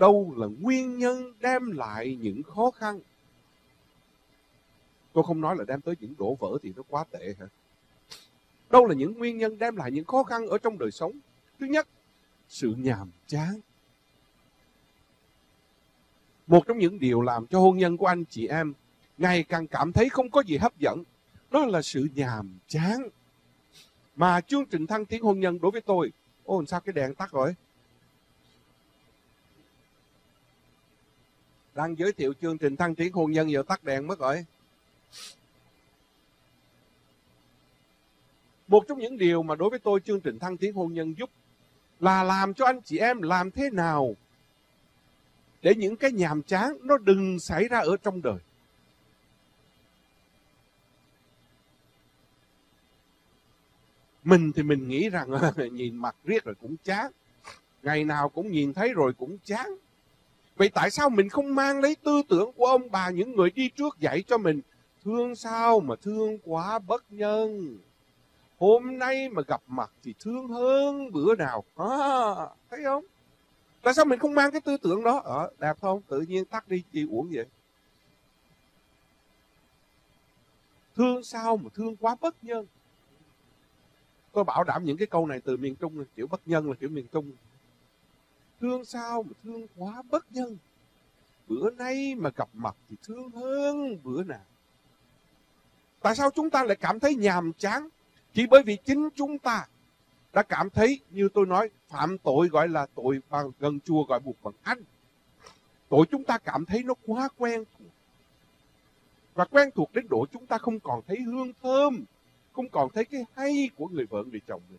đâu là nguyên nhân đem lại những khó khăn? Tôi không nói là đem tới những đổ vỡ thì nó quá tệ hả? Đâu là những nguyên nhân đem lại những khó khăn ở trong đời sống? Thứ nhất, sự nhàm chán. Một trong những điều làm cho hôn nhân của anh chị em ngày càng cảm thấy không có gì hấp dẫn, đó là sự nhàm chán. Mà chương trình thăng tiến hôn nhân đối với tôi, ôi, sao cái đèn tắt rồi? Đang giới thiệu chương trình thăng tiến hôn nhân giờ tắt đèn mất rồi. Một trong những điều mà đối với tôi chương trình thăng tiến hôn nhân giúp là làm cho anh chị em làm thế nào để những cái nhàm chán nó đừng xảy ra ở trong đời. Mình thì mình nghĩ rằng nhìn mặt riết rồi cũng chán, ngày nào cũng nhìn thấy rồi cũng chán vậy tại sao mình không mang lấy tư tưởng của ông bà những người đi trước dạy cho mình? Thương sao mà thương quá bất nhân. Hôm nay mà gặp mặt thì thương hơn bữa nào. À, thấy không? Tại sao mình không mang cái tư tưởng đó? Ở à, đẹp không? Tự nhiên tắt đi chi uổng vậy. Thương sao mà thương quá bất nhân? Tôi bảo đảm những cái câu này từ miền trung kiểu bất nhân là kiểu miền trung thương sao mà thương quá bất nhân. Bữa nay mà gặp mặt thì thương hơn bữa nào. Tại sao chúng ta lại cảm thấy nhàm chán? Chỉ bởi vì chính chúng ta đã cảm thấy, như tôi nói, phạm tội gọi là tội bằng gần chùa gọi buộc bằng anh. Tội chúng ta cảm thấy nó quá quen thuộc. Và quen thuộc đến độ chúng ta không còn thấy hương thơm, không còn thấy cái hay của người vợ, người chồng nữa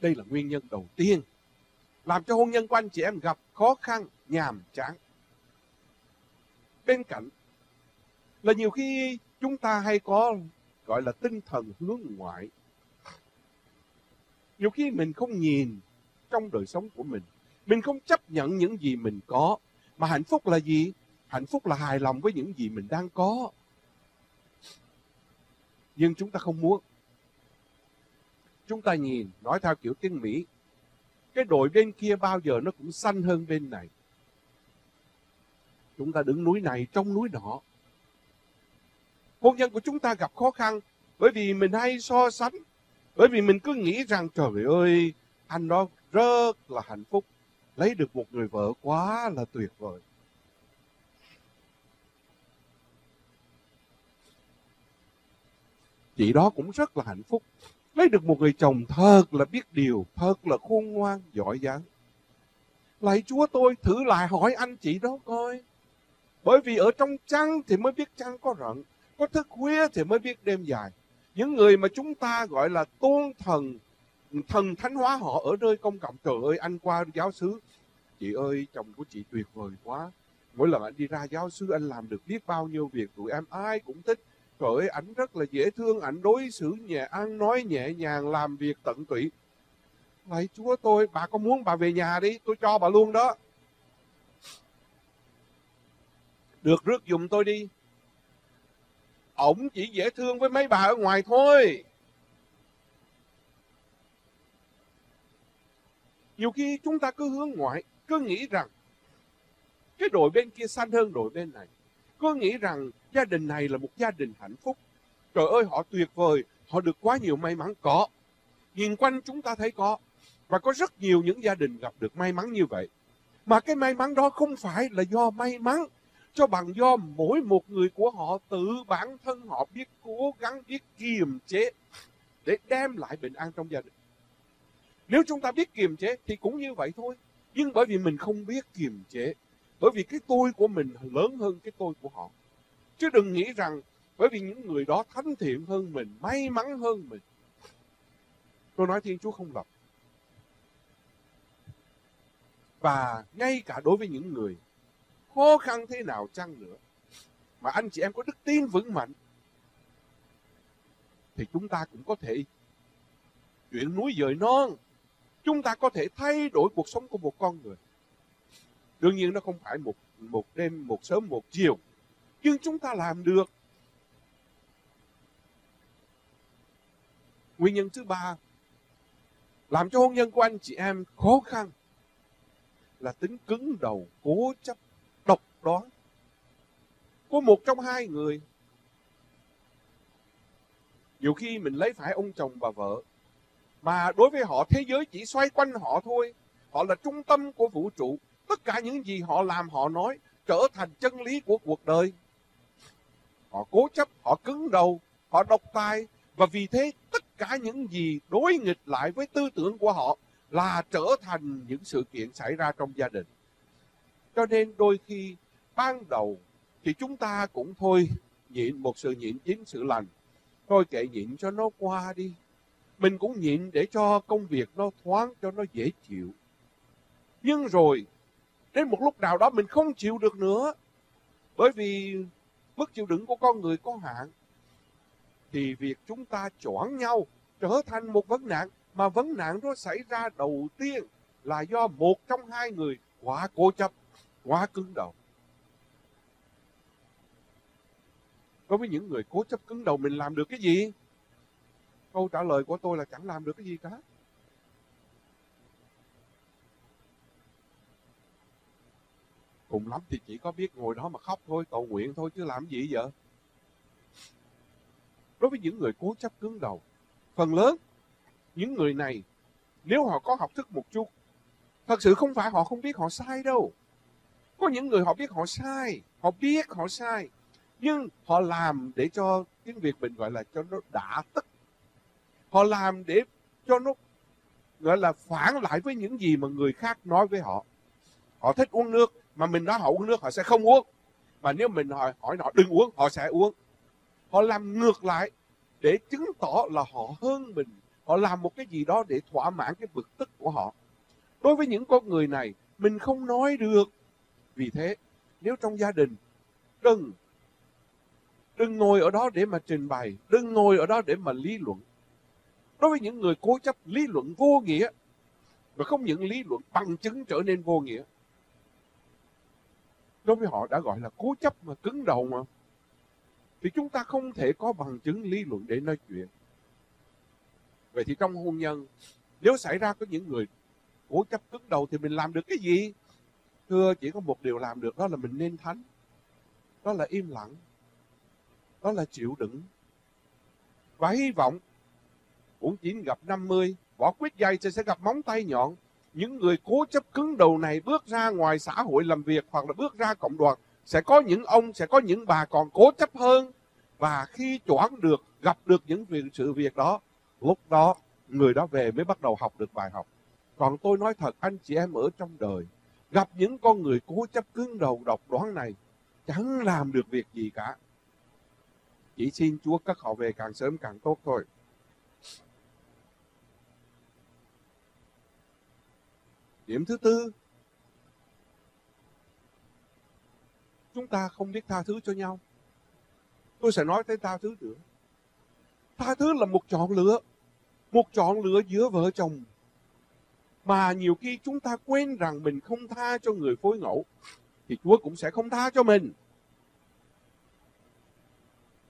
đây là nguyên nhân đầu tiên làm cho hôn nhân của anh chị em gặp khó khăn nhàm chán bên cạnh là nhiều khi chúng ta hay có gọi là tinh thần hướng ngoại. Nhiều khi mình không nhìn trong đời sống của mình, mình không chấp nhận những gì mình có, mà hạnh phúc là gì? Hạnh phúc là hài lòng với những gì mình đang có. Nhưng chúng ta không muốn. Chúng ta nhìn, nói theo kiểu tiếng Mỹ, cái đội bên kia bao giờ nó cũng xanh hơn bên này. Chúng ta đứng núi này trong núi nọ. Hôn nhân của chúng ta gặp khó khăn bởi vì mình hay so sánh bởi vì mình cứ nghĩ rằng trời ơi anh đó rất là hạnh phúc. Lấy được một người vợ quá là tuyệt vời. Chị đó cũng rất là hạnh phúc lấy được một người chồng thật là biết điều, thật là khôn ngoan, giỏi giang lạy chúa tôi, thử lại hỏi anh chị đó coi. Bởi vì ở trong trăng thì mới biết trăng có rận, có thức khuya thì mới biết đêm dài. Những người mà chúng ta gọi là tôn thần thần thánh hóa họ ở nơi công cộng, trời ơi, anh qua giáo xứ. Chị ơi, chồng của chị tuyệt vời quá. Mỗi lần anh đi ra giáo xứ, anh làm được biết bao nhiêu việc, tụi em ai cũng thích trời ơi ảnh rất là dễ thương, ảnh đối xử nhẹ, ăn nói nhẹ nhàng, làm việc tận tụy. Lạy chúa tôi, bà có muốn bà về nhà đi, tôi cho bà luôn đó. Được rước dùng tôi đi. Ổng chỉ dễ thương với mấy bà ở ngoài thôi. Nhiều khi chúng ta cứ hướng ngoại, cứ nghĩ rằng cái đội bên kia xanh hơn đội bên này. Cứ nghĩ rằng gia đình này là một gia đình hạnh phúc. Trời ơi, họ tuyệt vời. Họ được quá nhiều may mắn. Có. Nhìn quanh chúng ta thấy có. Và có rất nhiều những gia đình gặp được may mắn như vậy. Mà cái may mắn đó không phải là do may mắn. Cho bằng do mỗi một người của họ tự bản thân họ biết cố gắng, biết kiềm chế để đem lại bình an trong gia đình. Nếu chúng ta biết kiềm chế thì cũng như vậy thôi. Nhưng bởi vì mình không biết kiềm chế, bởi vì cái tôi của mình lớn hơn cái tôi của họ chứ đừng nghĩ rằng bởi vì những người đó thánh thiện hơn mình, may mắn hơn mình. Tôi nói thiên chúa không lập và ngay cả đối với những người khó khăn thế nào chăng nữa, mà anh chị em có đức tin vững mạnh, thì chúng ta cũng có thể chuyển núi dời non. Chúng ta có thể thay đổi cuộc sống của một con người. Đương nhiên nó không phải một một đêm, một sớm, một chiều nhưng chúng ta làm được nguyên nhân thứ ba làm cho hôn nhân của anh chị em khó khăn là tính cứng đầu, cố chấp, độc đoán của một trong hai người. Nhiều khi mình lấy phải ông chồng và vợ, mà đối với họ thế giới chỉ xoay quanh họ thôi. Họ là trung tâm của vũ trụ. Tất cả những gì họ làm, họ nói trở thành chân lý của cuộc đời. Họ cố chấp, họ cứng đầu, họ độc tài. Và vì thế tất cả những gì đối nghịch lại với tư tưởng của họ là trở thành những sự kiện xảy ra trong gia đình. Cho nên đôi khi ban đầu thì chúng ta cũng thôi nhịn một sự nhịn chính sự lành. Thôi kệ nhịn cho nó qua đi. Mình cũng nhịn để cho công việc nó thoáng cho nó dễ chịu. Nhưng rồi đến một lúc nào đó mình không chịu được nữa. Bởi vì mức chịu đựng của con người có hạn. Thì việc chúng ta choảng nhau trở thành một vấn nạn mà vấn nạn đó xảy ra đầu tiên là do một trong hai người quá cố chấp, quá cứng đầu. Đối với những người cố chấp cứng đầu mình làm được cái gì? Câu trả lời của tôi là chẳng làm được cái gì cả. Cùng lắm thì chỉ có biết ngồi đó mà khóc thôi, cầu nguyện thôi chứ làm gì vậy? Đối với những người cố chấp cứng đầu, phần lớn những người này nếu họ có học thức một chút thật sự không phải họ không biết họ sai đâu. Có những người họ biết họ sai họ biết họ sai nhưng họ làm để cho tiếng việt mình gọi là cho nó đã tức. Họ làm để cho nó gọi là phản lại với những gì mà người khác nói với họ. Họ thích uống nước mà mình nói họ uống nước họ sẽ không uống. Mà nếu mình hỏi hỏi họ đừng uống, họ sẽ uống. Họ làm ngược lại để chứng tỏ là họ hơn mình. Họ làm một cái gì đó để thỏa mãn cái bực tức của họ. Đối với những con người này, mình không nói được. Vì thế, nếu trong gia đình, đừng đừng ngồi ở đó để mà trình bày, đừng ngồi ở đó để mà lý luận. Đối với những người cố chấp lý luận vô nghĩa và không những lý luận, bằng chứng trở nên vô nghĩa đối với họ đã gọi là cố chấp mà cứng đầu mà thì chúng ta không thể có bằng chứng lý luận để nói chuyện Vậy thì trong hôn nhân, nếu xảy ra có những người cố chấp cứng đầu thì mình làm được cái gì? Thưa, chỉ có một điều làm được đó là mình nên thánh. Đó là im lặng. Đó là chịu đựng. Và hy vọng, cũng chỉ gặp 50, bỏ quyết dây sẽ gặp móng tay nhọn. Những người cố chấp cứng đầu này bước ra ngoài xã hội làm việc hoặc là bước ra cộng đoàn sẽ có những ông, sẽ có những bà còn cố chấp hơn. Và khi choáng được, gặp được những việc, sự việc đó, lúc đó người đó về mới bắt đầu học được bài học. Còn tôi nói thật anh chị em ở trong đời gặp những con người cố chấp cứng đầu độc đoán này chẳng làm được việc gì cả. Chỉ xin Chúa cất họ về càng sớm càng tốt thôi. Điểm thứ tư chúng ta không biết tha thứ cho nhau tôi sẽ nói tới tha thứ nữa tha thứ là một chọn lựa, một chọn lựa giữa vợ chồng mà nhiều khi chúng ta quên rằng mình không tha cho người phối ngẫu, thì Chúa cũng sẽ không tha cho mình.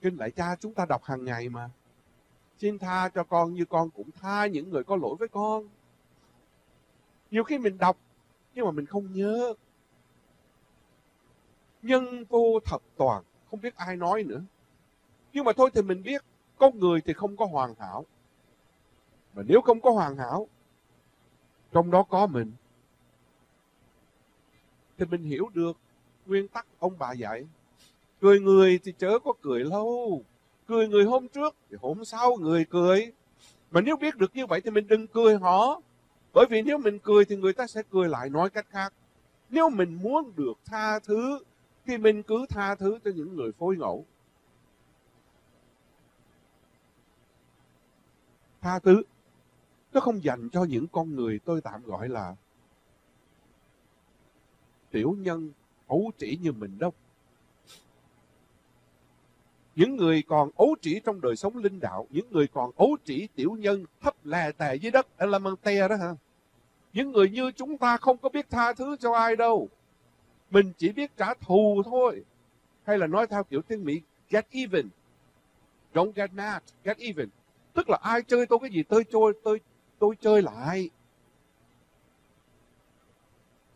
Kinh lại cha, chúng ta đọc hàng ngày mà. Xin tha cho con như con cũng tha những người có lỗi với con. Nhiều khi mình đọc nhưng mà mình không nhớ. Nhân vô thập toàn, không biết ai nói nữa. Nhưng mà thôi thì mình biết con người thì không có hoàn hảo. Mà nếu không có hoàn hảo, trong đó có mình, thì mình hiểu được nguyên tắc ông bà dạy. Cười người thì chớ có cười lâu. Cười người hôm trước thì hôm sau người cười. Mà nếu biết được như vậy thì mình đừng cười họ. Bởi vì nếu mình cười thì người ta sẽ cười lại nói cách khác. Nếu mình muốn được tha thứ, thì mình cứ tha thứ cho những người phối ngẫu. tha thứ, nó không dành cho những con người tôi tạm gọi là tiểu nhân, ấu trĩ như mình đâu những người còn ấu trĩ trong đời sống linh đạo, những người còn ấu trĩ tiểu nhân, thấp lè tè dưới đất elemante đó ha những người như chúng ta không có biết tha thứ cho ai đâu. Mình chỉ biết trả thù thôi. Hay là nói theo kiểu tiếng mỹ, get even. Don't get mad, get even. Tức là ai chơi tôi cái gì, tôi chơi, tôi tôi chơi lại.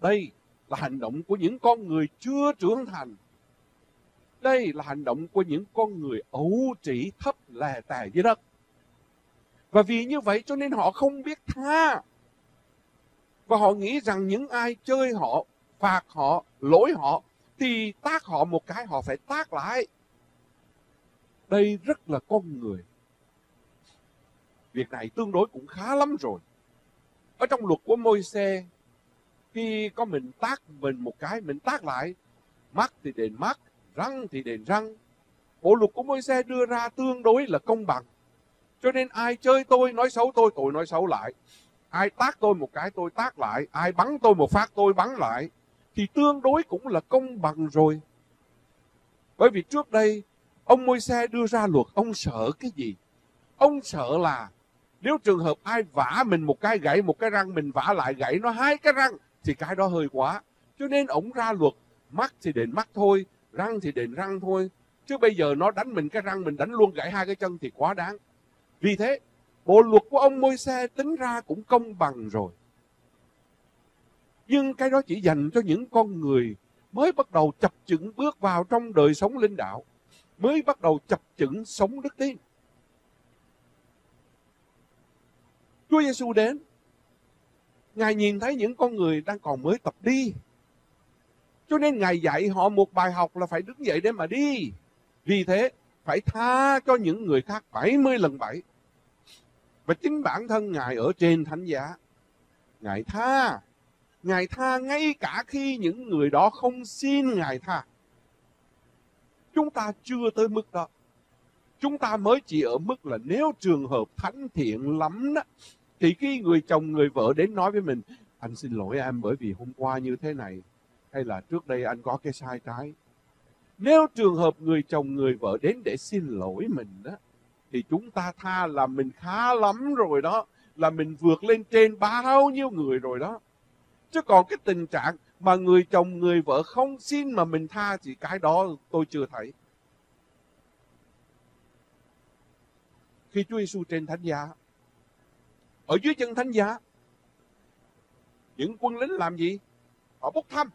Đây là hành động của những con người chưa trưởng thành. Đây là hành động của những con người ấu trĩ thấp lè tè dưới đất. Và vì như vậy cho nên họ không biết tha. Và họ nghĩ rằng những ai chơi họ, phạt họ, lỗi họ, thì tác họ một cái họ phải tác lại. Đây rất là con người. Việc này tương đối cũng khá lắm rồi. Ở trong luật của môi xe khi có mình tác mình một cái, mình tác lại, mắt thì đền mắt, răng thì đền răng. Bộ luật của Môi-se đưa ra tương đối là công bằng. Cho nên ai chơi tôi, nói xấu tôi, tôi nói xấu lại. Ai tác tôi một cái, tôi tác lại. Ai bắn tôi một phát, tôi bắn lại. Thì tương đối cũng là công bằng rồi. Bởi vì trước đây, ông Môi-se đưa ra luật, ông sợ cái gì? Ông sợ là nếu trường hợp ai vả mình một cái gãy một cái răng mình vả lại gãy nó hai cái răng thì cái đó hơi quá cho nên ổng ra luật mắt thì đền mắt thôi răng thì đền răng thôi. Chứ bây giờ nó đánh mình cái răng, mình đánh luôn gãy hai cái chân thì quá đáng. Vì thế, bộ luật của ông môi xe tính ra cũng công bằng rồi. Nhưng cái đó chỉ dành cho những con người mới bắt đầu chập chững bước vào trong đời sống linh đạo, mới bắt đầu chập chững sống đức tin. Chúa Giêsu đến, Ngài nhìn thấy những con người đang còn mới tập đi. Cho nên Ngài dạy họ một bài học là phải đứng dậy để mà đi. Vì thế, phải tha cho những người khác 70 lần 7. Và chính bản thân Ngài ở trên thánh giá, Ngài tha. Ngài tha ngay cả khi những người đó không xin Ngài tha. Chúng ta chưa tới mức đó. Chúng ta mới chỉ ở mức là nếu trường hợp thánh thiện lắm đó, thì khi người chồng người vợ đến nói với mình anh xin lỗi em bởi vì hôm qua như thế này hay là trước đây anh có cái sai trái? Nếu trường hợp người chồng người vợ đến để xin lỗi mình đó thì chúng ta tha là mình khá lắm rồi đó, là mình vượt lên trên bao nhiêu người rồi đó. Chứ còn cái tình trạng mà người chồng người vợ không xin mà mình tha thì cái đó tôi chưa thấy. Khi Chúa Giêsu trên thánh giá, ở dưới chân thánh giá, những quân lính làm gì? Họ bốc thăm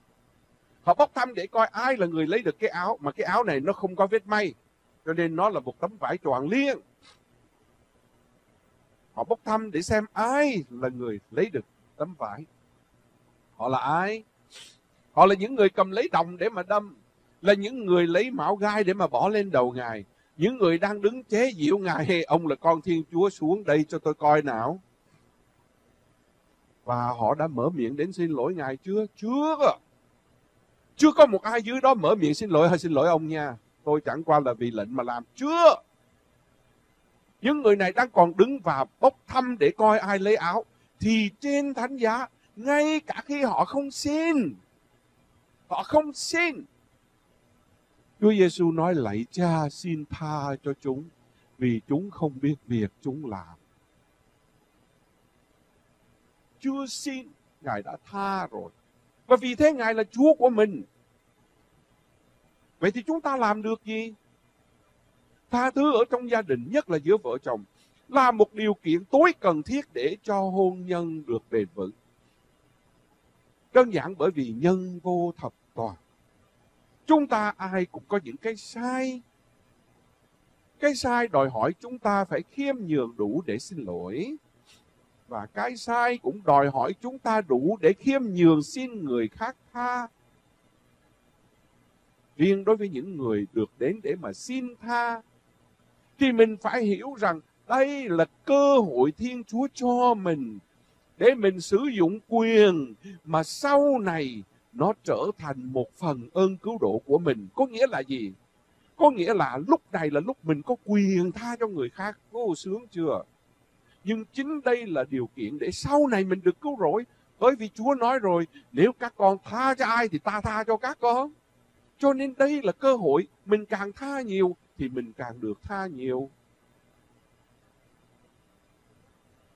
họ bốc thăm để coi ai là người lấy được cái áo, mà cái áo này nó không có vết may, cho nên nó là một tấm vải tròn liêng. Họ bốc thăm để xem ai là người lấy được tấm vải. Họ là ai? Họ là những người cầm lấy đồng để mà đâm, là những người lấy mão gai để mà bỏ lên đầu ngài. Những người đang đứng chế diệu ngài ông là con thiên chúa xuống đây cho tôi coi nào. Và họ đã mở miệng đến xin lỗi Ngài chưa? Chưa. Chưa có một ai dưới đó mở miệng xin lỗi hay xin lỗi ông nha. Tôi chẳng qua là vì lệnh mà làm. Chưa. Những người này đang còn đứng và bốc thăm để coi ai lấy áo. Thì trên thánh giá, ngay cả khi họ không xin, họ không xin. Chúa Giêsu nói lạy cha xin tha cho chúng vì chúng không biết việc chúng làm chưa xin, Ngài đã tha rồi. Và vì thế Ngài là Chúa của mình. Vậy thì chúng ta làm được gì? Tha thứ ở trong gia đình, nhất là giữa vợ chồng, là một điều kiện tối cần thiết để cho hôn nhân được bền vững. Đơn giản bởi vì nhân vô thập toàn. Chúng ta ai cũng có những cái sai. Cái sai đòi hỏi chúng ta phải khiêm nhường đủ để xin lỗi và cái sai cũng đòi hỏi chúng ta đủ để khiêm nhường xin người khác tha. Riêng đối với những người được đến để mà xin tha, thì mình phải hiểu rằng đây là cơ hội Thiên Chúa cho mình để mình sử dụng quyền mà sau này nó trở thành một phần ơn cứu độ của mình. Có nghĩa là gì? Có nghĩa là lúc này là lúc mình có quyền tha cho người khác. Có sướng chưa? Nhưng chính đây là điều kiện để sau này mình được cứu rỗi. Bởi vì Chúa nói rồi, nếu các con tha cho ai thì ta tha cho các con. Cho nên đây là cơ hội, mình càng tha nhiều thì mình càng được tha nhiều.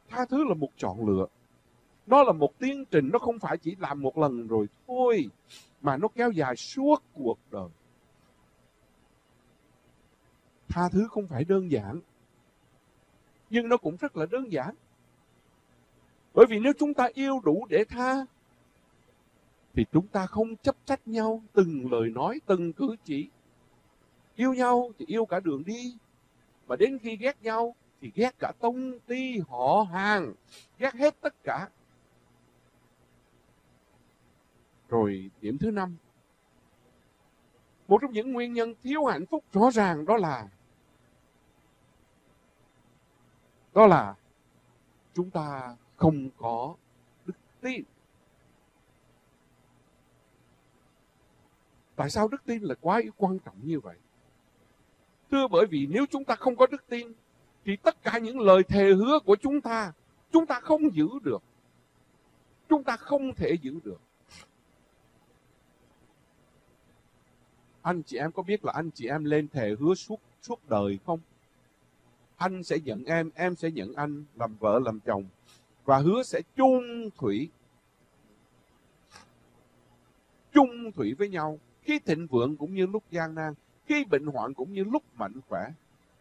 Tha thứ là một chọn lựa. Nó là một tiến trình, nó không phải chỉ làm một lần rồi thôi, mà nó kéo dài suốt cuộc đời. Tha thứ không phải đơn giản, nhưng nó cũng rất là đơn giản. Bởi vì nếu chúng ta yêu đủ để tha, thì chúng ta không chấp trách nhau từng lời nói, từng cử chỉ. Yêu nhau thì yêu cả đường đi. Mà đến khi ghét nhau thì ghét cả tông ty họ hàng, ghét hết tất cả. Rồi điểm thứ năm, một trong những nguyên nhân thiếu hạnh phúc rõ ràng đó là đó là chúng ta không có đức tin. Tại sao đức tin là quá quan trọng như vậy? Thưa, bởi vì nếu chúng ta không có đức tin, thì tất cả những lời thề hứa của chúng ta chúng ta không giữ được. Chúng ta không thể giữ được. Anh chị em có biết là anh chị em lên thề hứa suốt suốt đời không? Anh sẽ nhận em, em sẽ nhận anh làm vợ làm chồng và hứa sẽ chung thủy chung thủy với nhau. Khi thịnh vượng cũng như lúc gian nan khi bệnh hoạn cũng như lúc mạnh khỏe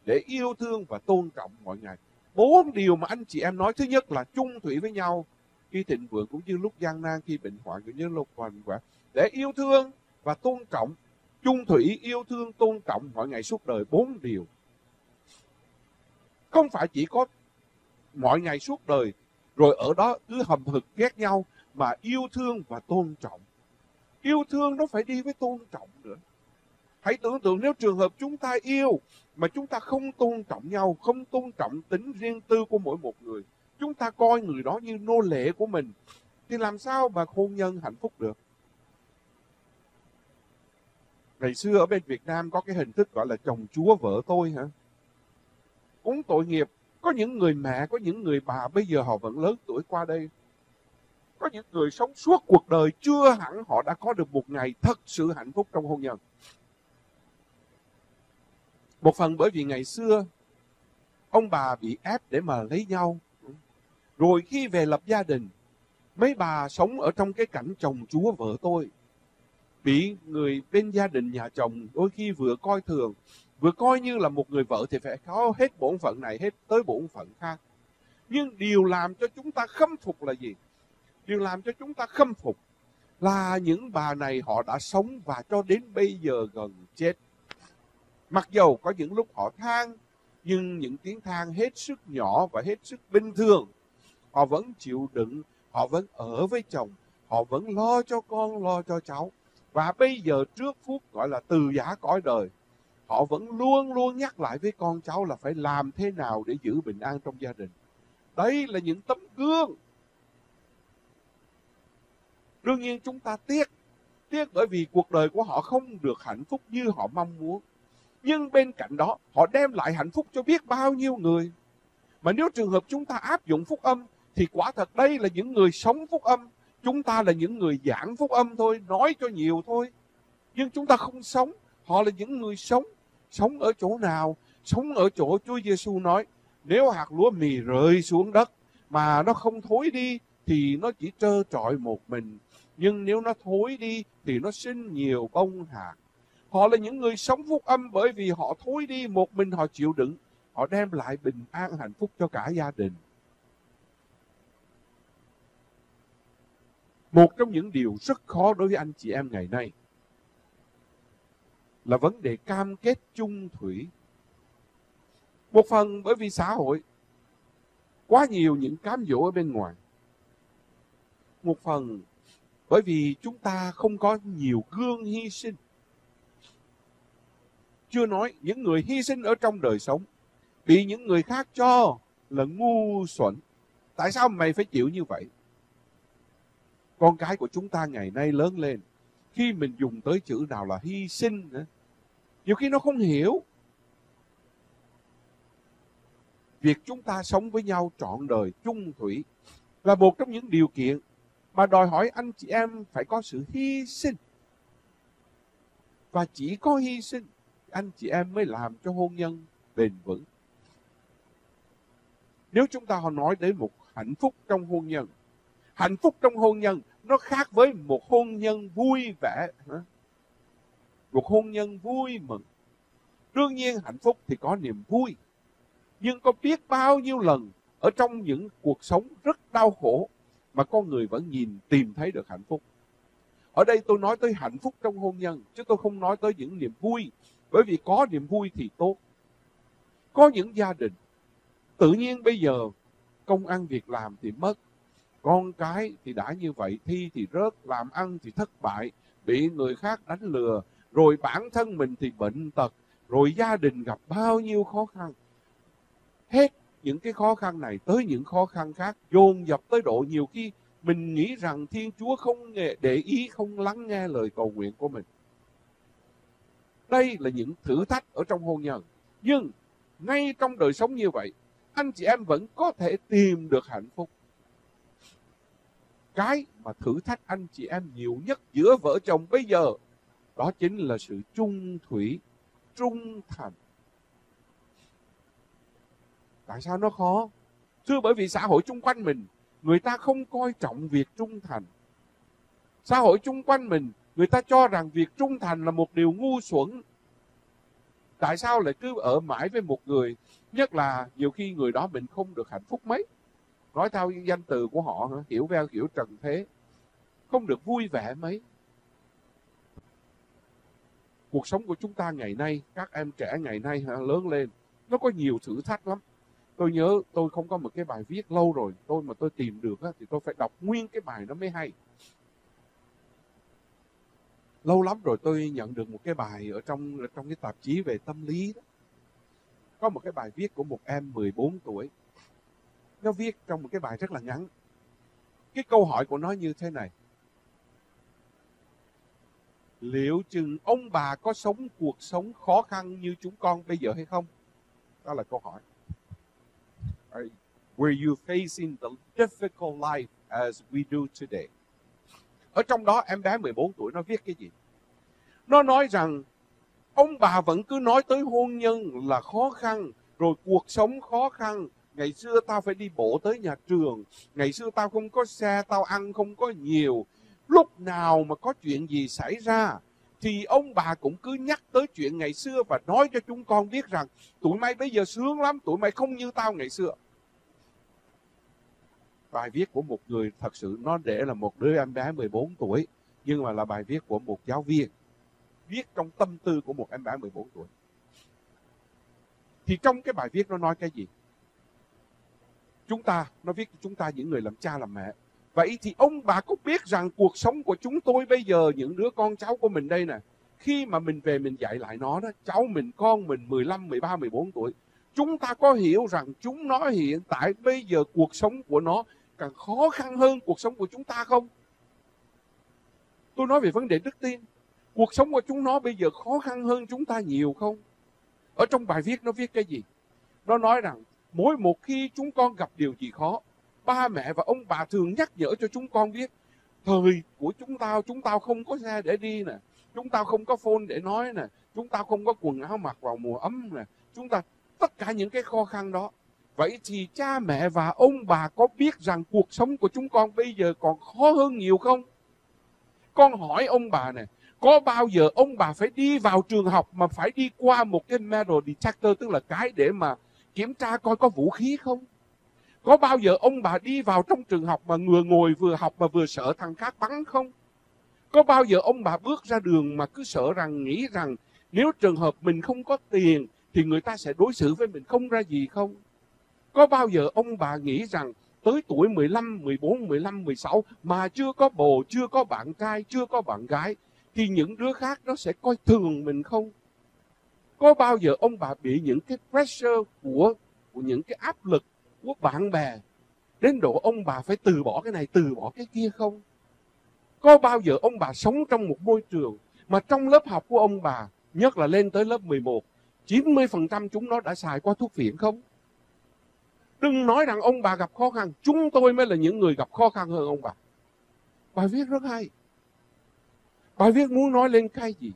để yêu thương và tôn trọng mọi ngày. Bốn điều mà anh chị em nói thứ nhất là chung thủy với nhau. Khi thịnh vượng cũng như lúc gian nan khi bệnh hoạn cũng như lúc mạnh khỏe để yêu thương và tôn trọng. Chung thủy yêu thương tôn trọng mọi ngày suốt đời. Bốn điều không phải chỉ có mọi ngày suốt đời, rồi ở đó cứ hầm hực ghét nhau mà yêu thương và tôn trọng. Yêu thương nó phải đi với tôn trọng nữa. Hãy tưởng tượng nếu trường hợp chúng ta yêu mà chúng ta không tôn trọng nhau, không tôn trọng tính riêng tư của mỗi một người, chúng ta coi người đó như nô lệ của mình, thì làm sao mà hôn nhân hạnh phúc được? Ngày xưa ở bên Việt Nam có cái hình thức gọi là chồng chúa vợ tôi hả? Cũng tội nghiệp. Có những người mẹ, có những người bà bây giờ họ vẫn lớn tuổi qua đây. Có những người sống suốt cuộc đời chưa hẳn họ đã có được một ngày thật sự hạnh phúc trong hôn nhân. Một phần bởi vì ngày xưa, ông bà bị ép để mà lấy nhau. Rồi khi về lập gia đình, mấy bà sống ở trong cái cảnh chồng chúa vợ tôi. Bị người bên gia đình nhà chồng đôi khi vừa coi thường vừa coi như là một người vợ thì phải có hết bổn phận này, hết tới bổn phận khác. Nhưng điều làm cho chúng ta khâm phục là gì? Điều làm cho chúng ta khâm phục là những bà này họ đã sống và cho đến bây giờ gần chết. Mặc dầu có những lúc họ than, nhưng những tiếng than hết sức nhỏ và hết sức bình thường, họ vẫn chịu đựng, họ vẫn ở với chồng, họ vẫn lo cho con, lo cho cháu. Và bây giờ trước phút gọi là từ giả cõi đời họ vẫn luôn luôn nhắc lại với con cháu là phải làm thế nào để giữ bình an trong gia đình. Đây là những tấm gương. Đương nhiên chúng ta tiếc tiếc bởi vì cuộc đời của họ không được hạnh phúc như họ mong muốn. Nhưng bên cạnh đó, họ đem lại hạnh phúc cho biết bao nhiêu người. Mà nếu trường hợp chúng ta áp dụng phúc âm, thì quả thật đây là những người sống phúc âm. Chúng ta là những người giảng phúc âm thôi, nói cho nhiều thôi. Nhưng chúng ta không sống, họ là những người sống sống ở chỗ nào, sống ở chỗ Chúa Giêsu nói, nếu hạt lúa mì rơi xuống đất mà nó không thối đi thì nó chỉ trơ trọi một mình, nhưng nếu nó thối đi thì nó sinh nhiều bông hạt. Họ là những người sống phúc âm bởi vì họ thối đi một mình, họ chịu đựng, họ đem lại bình an, hạnh phúc cho cả gia đình. Một trong những điều rất khó đối với anh chị em ngày nay là vấn đề cam kết chung thủy. Một phần bởi vì xã hội, quá nhiều những cám dỗ ở bên ngoài. Một phần bởi vì chúng ta không có nhiều gương hy sinh. Chưa nói những người hy sinh ở trong đời sống bị những người khác cho là ngu xuẩn. Tại sao mày phải chịu như vậy? Con cái của chúng ta ngày nay lớn lên khi mình dùng tới chữ nào là hy sinh nữa, nhiều khi nó không hiểu. Việc chúng ta sống với nhau trọn đời chung thủy là một trong những điều kiện mà đòi hỏi anh chị em phải có sự hy sinh. Và chỉ có hy sinh, anh chị em mới làm cho hôn nhân bền vững. Nếu chúng ta họ nói đến một hạnh phúc trong hôn nhân, hạnh phúc trong hôn nhân nó khác với một hôn nhân vui vẻ một hôn nhân vui mừng đương nhiên hạnh phúc thì có niềm vui nhưng có biết bao nhiêu lần ở trong những cuộc sống rất đau khổ mà con người vẫn nhìn tìm thấy được hạnh phúc Ở đây tôi nói tới hạnh phúc trong hôn nhân, chứ tôi không nói tới những niềm vui. Bởi vì có niềm vui thì tốt. Có những gia đình, tự nhiên bây giờ công ăn việc làm thì mất. Con cái thì đã như vậy, thi thì rớt, làm ăn thì thất bại, bị người khác đánh lừa, rồi bản thân mình thì bệnh tật, rồi gia đình gặp bao nhiêu khó khăn. Hết những cái khó khăn này tới những khó khăn khác, dồn dập tới độ nhiều khi mình nghĩ rằng Thiên Chúa không để ý, không lắng nghe lời cầu nguyện của mình. Đây là những thử thách ở trong hôn nhân. Nhưng ngay trong đời sống như vậy, anh chị em vẫn có thể tìm được hạnh phúc. Cái mà thử thách anh chị em nhiều nhất giữa vợ chồng bây giờ, đó chính là sự trung thủy, trung thành. Tại sao nó khó? Thưa bởi vì xã hội chung quanh mình, người ta không coi trọng việc trung thành. Xã hội chung quanh mình, người ta cho rằng việc trung thành là một điều ngu xuẩn. Tại sao lại cứ ở mãi với một người, nhất là nhiều khi người đó mình không được hạnh phúc mấy. Nói theo danh từ của họ, hiểu veo kiểu trần thế, không được vui vẻ mấy. Cuộc sống của chúng ta ngày nay, các em trẻ ngày nay lớn lên, nó có nhiều thử thách lắm. Tôi nhớ tôi không có một cái bài viết lâu rồi tôi mà tôi tìm được thì tôi phải đọc nguyên cái bài nó mới hay. Lâu lắm rồi tôi nhận được một cái bài ở trong ở trong cái tạp chí về tâm lý đó. Có một cái bài viết của một em 14 tuổi nó viết trong một cái bài rất là ngắn cái câu hỏi của nó như thế này liệu chừng ông bà có sống cuộc sống khó khăn như chúng con bây giờ hay không đó là câu hỏi were you facing the difficult life as we do today? Ở trong đó em bé 14 tuổi nó viết cái gì? Nó nói rằng ông bà vẫn cứ nói tới hôn nhân là khó khăn, rồi cuộc sống khó khăn. Ngày xưa tao phải đi bộ tới nhà trường, ngày xưa tao không có xe, tao ăn không có nhiều. Lúc nào mà có chuyện gì xảy ra, thì ông bà cũng cứ nhắc tới chuyện ngày xưa và nói cho chúng con biết rằng tụi mày bây giờ sướng lắm, tụi mày không như tao ngày xưa. Bài viết của một người thật sự nó để là một đứa em bé 14 tuổi nhưng mà là bài viết của một giáo viên viết trong tâm tư của một em bé 14 tuổi. Thì trong cái bài viết nó nói cái gì? Chúng ta, nó viết chúng ta những người làm cha làm mẹ vậy thì ông bà có biết rằng cuộc sống của chúng tôi bây giờ, những đứa con cháu của mình đây nè, khi mà mình về mình dạy lại nó đó, cháu mình, con mình 15 13 14 tuổi, chúng ta có hiểu rằng chúng nó hiện tại bây giờ cuộc sống của nó càng khó khăn hơn cuộc sống của chúng ta không? Tôi nói về vấn đề đức tin. Cuộc sống của chúng nó bây giờ khó khăn hơn chúng ta nhiều không? Ở trong bài viết nó viết cái gì? Nó nói rằng mỗi một khi chúng con gặp điều gì khó, ba mẹ và ông bà thường nhắc nhở cho chúng con biết thời của chúng ta chúng ta không có xe để đi nè chúng ta không có phone để nói nè chúng ta không có quần áo mặc vào mùa ấm nè chúng ta tất cả những cái khó khăn đó Vậy thì cha mẹ và ông bà có biết rằng cuộc sống của chúng con bây giờ còn khó hơn nhiều không? Con hỏi ông bà nè, có bao giờ ông bà phải đi vào trường học mà phải đi qua một cái metal detector tức là cái để mà kiểm tra coi có vũ khí không? Có bao giờ ông bà đi vào trong trường học mà vừa ngồi vừa học mà vừa sợ thằng khác bắn không? Có bao giờ ông bà bước ra đường mà cứ sợ rằng nghĩ rằng nếu trường hợp mình không có tiền thì người ta sẽ đối xử với mình không ra gì không? Có bao giờ ông bà nghĩ rằng tới tuổi 15, 14, 15, 16 mà chưa có bồ, chưa có bạn trai, chưa có bạn gái thì những đứa khác nó sẽ coi thường mình không? Có bao giờ ông bà bị những cái pressure của, của những cái áp lực của bạn bè đến độ ông bà phải từ bỏ cái này, từ bỏ cái kia không? Có bao giờ ông bà sống trong một môi trường mà trong lớp học của ông bà, nhất là lên tới lớp 11, 90% chúng nó đã xài qua thuốc phiện không? Đừng nói rằng ông bà gặp khó khăn. Chúng tôi mới là những người gặp khó khăn hơn ông bà. Bài viết rất hay. Bài viết muốn nói lên cái gì?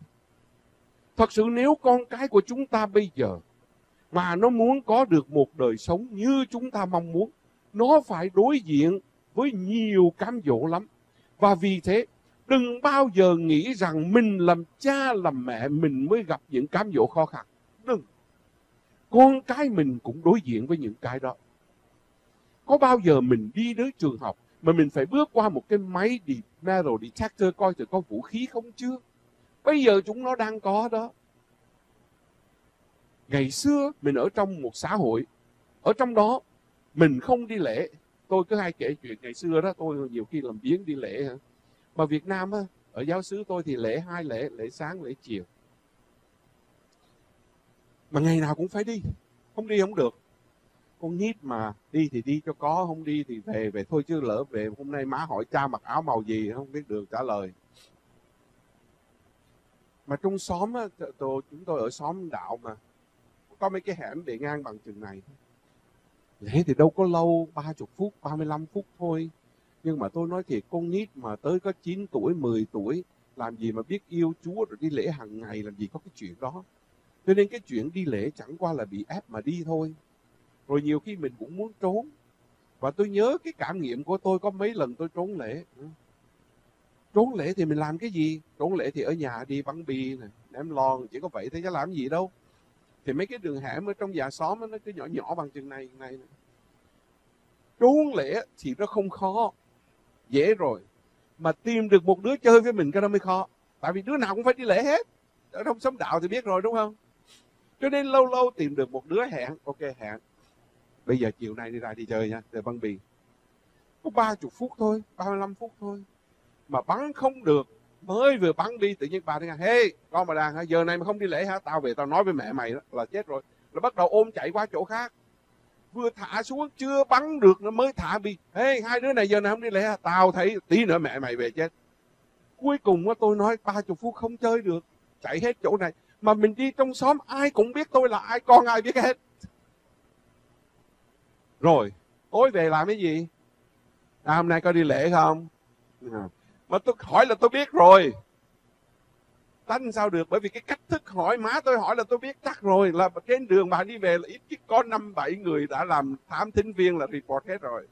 Thật sự nếu con cái của chúng ta bây giờ mà nó muốn có được một đời sống như chúng ta mong muốn, nó phải đối diện với nhiều cám dỗ lắm. Và vì thế, đừng bao giờ nghĩ rằng mình làm cha làm mẹ mình mới gặp những cám dỗ khó khăn. Đừng. Con cái mình cũng đối diện với những cái đó. Có bao giờ mình đi đến trường học mà mình phải bước qua một cái máy đi metal detector coi thử có vũ khí không chưa. Bây giờ chúng nó đang có đó. Ngày xưa mình ở trong một xã hội, ở trong đó mình không đi lễ. Tôi cứ hay kể chuyện ngày xưa đó, tôi nhiều khi làm biếng đi lễ. Mà Việt Nam á, ở giáo xứ tôi thì lễ hai lễ, lễ sáng, lễ chiều. Mà ngày nào cũng phải đi, không đi không được. Con nít mà đi thì đi cho có, không đi thì về, về thôi chứ lỡ về hôm nay má hỏi cha mặc áo màu gì, không biết được trả lời. Mà trong xóm á, tôi, chúng tôi ở xóm đạo mà, có mấy cái hẻm để ngang bằng chừng này. Lễ thì đâu có lâu, 30 phút, 35 phút thôi. Nhưng mà tôi nói thiệt, con nít mà tới có 9 tuổi, 10 tuổi, làm gì mà biết yêu Chúa rồi đi lễ hàng ngày, làm gì có cái chuyện đó. Cho nên cái chuyện đi lễ chẳng qua là bị ép mà đi thôi. Rồi nhiều khi mình cũng muốn trốn. Và tôi nhớ cái cảm nghiệm của tôi có mấy lần tôi trốn lễ. Trốn lễ thì mình làm cái gì? Trốn lễ thì ở nhà đi bắn bi này ném lon, chỉ có vậy thôi chứ làm gì đâu. Thì mấy cái đường hẻm ở trong nhà xóm nó cứ nhỏ nhỏ bằng chừng này, này. Trốn lễ thì nó không khó. Dễ rồi. Mà tìm được một đứa chơi với mình cái đó mới khó. Tại vì đứa nào cũng phải đi lễ hết. Ở trong xóm đạo thì biết rồi đúng không? Cho nên lâu lâu tìm được một đứa hẹn. Ok hẹn. Bây giờ chiều nay đi ra đi chơi nha. Để băng bì. Có 30 phút thôi. 35 phút thôi. Mà bắn không được. Mới vừa bắn đi tự nhiên bà đi Hey con bà đàn hả? Giờ này mà không đi lễ hả? Tao về tao nói với mẹ mày đó là chết rồi. Là bắt đầu ôm chạy qua chỗ khác. Vừa thả xuống chưa bắn được nó mới thả đi. Hey, hai đứa này giờ này không đi lễ hả? Tao thấy tí nữa mẹ mày về chết. Cuối cùng tôi nói ba chục phút không chơi được chạy hết chỗ này. Mà mình đi trong xóm ai cũng biết tôi là ai con ai biết hết. Rồi tối về làm cái gì? À, hôm nay có đi lễ không? Mà tôi hỏi là tôi biết rồi. Tánh sao được? Bởi vì cái cách thức hỏi, má tôi hỏi là tôi biết chắc rồi. Là trên đường bà đi về là ít nhất có năm, bảy người đã làm thám thính viên là report hết rồi.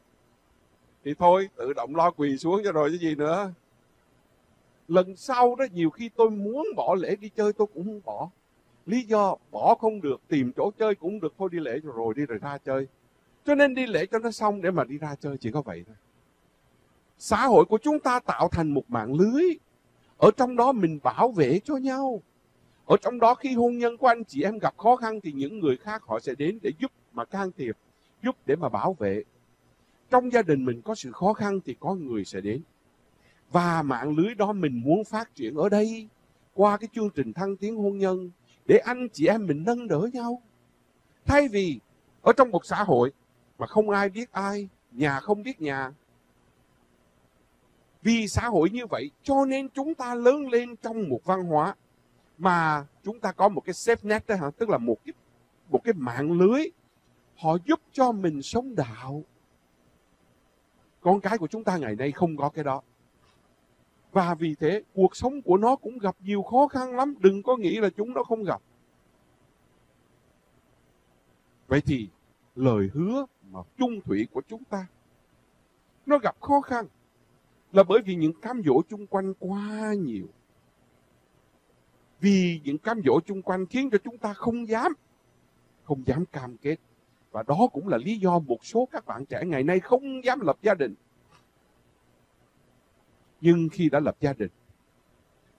Thì thôi, tự động lo quỳ xuống cho rồi chứ gì nữa. Lần sau đó nhiều khi tôi muốn bỏ lễ đi chơi, tôi cũng không bỏ. Lý do bỏ không được, tìm chỗ chơi cũng được. Thôi đi lễ rồi, đi rồi ra chơi. Cho nên đi lễ cho nó xong để mà đi ra chơi, chỉ có vậy thôi xã hội của chúng ta tạo thành một mạng lưới ở trong đó mình bảo vệ cho nhau. Ở trong đó khi hôn nhân của anh chị em gặp khó khăn thì những người khác họ sẽ đến để giúp mà can thiệp, giúp để mà bảo vệ. Trong gia đình mình có sự khó khăn thì có người sẽ đến. Và mạng lưới đó mình muốn phát triển ở đây qua cái chương trình thăng tiến hôn nhân để anh chị em mình nâng đỡ nhau. Thay vì ở trong một xã hội mà không ai biết ai, nhà không biết nhà, vì xã hội như vậy cho nên chúng ta lớn lên trong một văn hóa mà chúng ta có một cái safe net đó hả? Tức là một cái, một cái mạng lưới họ giúp cho mình sống đạo. Con cái của chúng ta ngày nay không có cái đó. Và vì thế cuộc sống của nó cũng gặp nhiều khó khăn lắm. Đừng có nghĩ là chúng nó không gặp. Vậy thì lời hứa mà chung thủy của chúng ta nó gặp khó khăn là bởi vì những cám dỗ chung quanh quá nhiều. Vì những cám dỗ chung quanh khiến cho chúng ta không dám, không dám cam kết. Và đó cũng là lý do một số các bạn trẻ ngày nay không dám lập gia đình. Nhưng khi đã lập gia đình,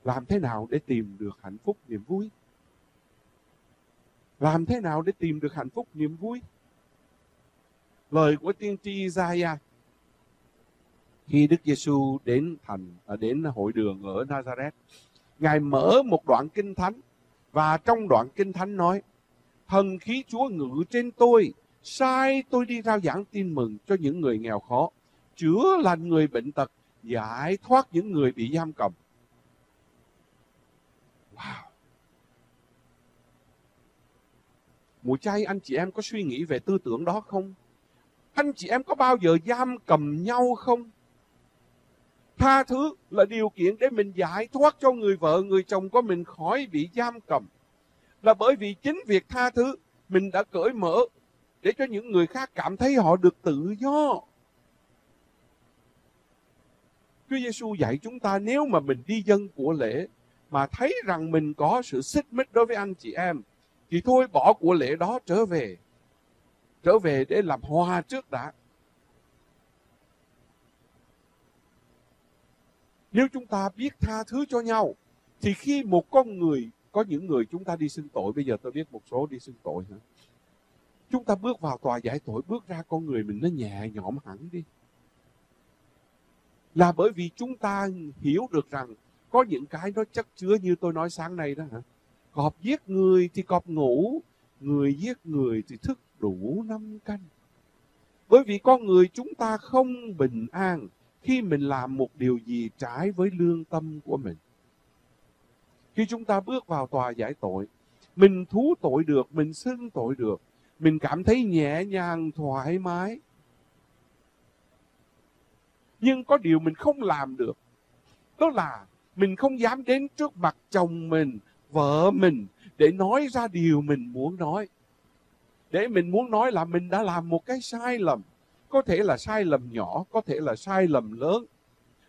làm thế nào để tìm được hạnh phúc, niềm vui? Làm thế nào để tìm được hạnh phúc, niềm vui? Lời của tiên tri Isaiah khi Đức Giêsu đến thành à, đến hội đường ở Nazareth. Ngài mở một đoạn kinh thánh và trong đoạn kinh thánh nói: Thần khí Chúa ngự trên tôi, sai tôi đi rao giảng tin mừng cho những người nghèo khó, chữa lành người bệnh tật, giải thoát những người bị giam cầm. Wow. Mùa chay anh chị em có suy nghĩ về tư tưởng đó không? Anh chị em có bao giờ giam cầm nhau không? Tha thứ là điều kiện để mình giải thoát cho người vợ, người chồng của mình khỏi bị giam cầm. Là bởi vì chính việc tha thứ mình đã cởi mở để cho những người khác cảm thấy họ được tự do. Chúa Giêsu dạy chúng ta nếu mà mình đi dân của lễ mà thấy rằng mình có sự xích mích đối với anh chị em thì thôi bỏ của lễ đó trở về. Trở về để làm hòa trước đã Nếu chúng ta biết tha thứ cho nhau, thì khi một con người, có những người chúng ta đi xưng tội, bây giờ tôi biết một số đi xưng tội hả? Chúng ta bước vào tòa giải tội, bước ra con người mình nó nhẹ nhõm hẳn đi. Là bởi vì chúng ta hiểu được rằng có những cái nó chất chứa như tôi nói sáng nay đó hả? Cọp giết người thì cọp ngủ, người giết người thì thức đủ năm canh. Bởi vì con người chúng ta không bình an khi mình làm một điều gì trái với lương tâm của mình. Khi chúng ta bước vào tòa giải tội, mình thú tội được, mình xưng tội được, mình cảm thấy nhẹ nhàng, thoải mái. Nhưng có điều mình không làm được. Đó là mình không dám đến trước mặt chồng mình, vợ mình để nói ra điều mình muốn nói. Để mình muốn nói là mình đã làm một cái sai lầm. Có thể là sai lầm nhỏ, có thể là sai lầm lớn.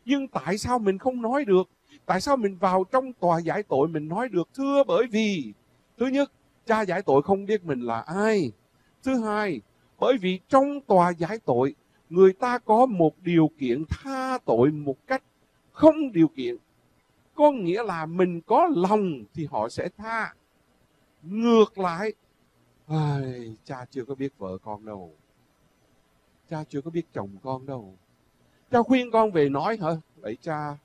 Nhưng tại sao mình không nói được? Tại sao mình vào trong tòa giải tội mình nói được? Thưa bởi vì, thứ nhất, cha giải tội không biết mình là ai. Thứ hai, bởi vì trong tòa giải tội, người ta có một điều kiện tha tội một cách không điều kiện. Có nghĩa là mình có lòng thì họ sẽ tha. Ngược lại, ai, cha chưa có biết vợ con đâu. Cha chưa có biết chồng con đâu. Cha khuyên con về nói hả? Vậy cha,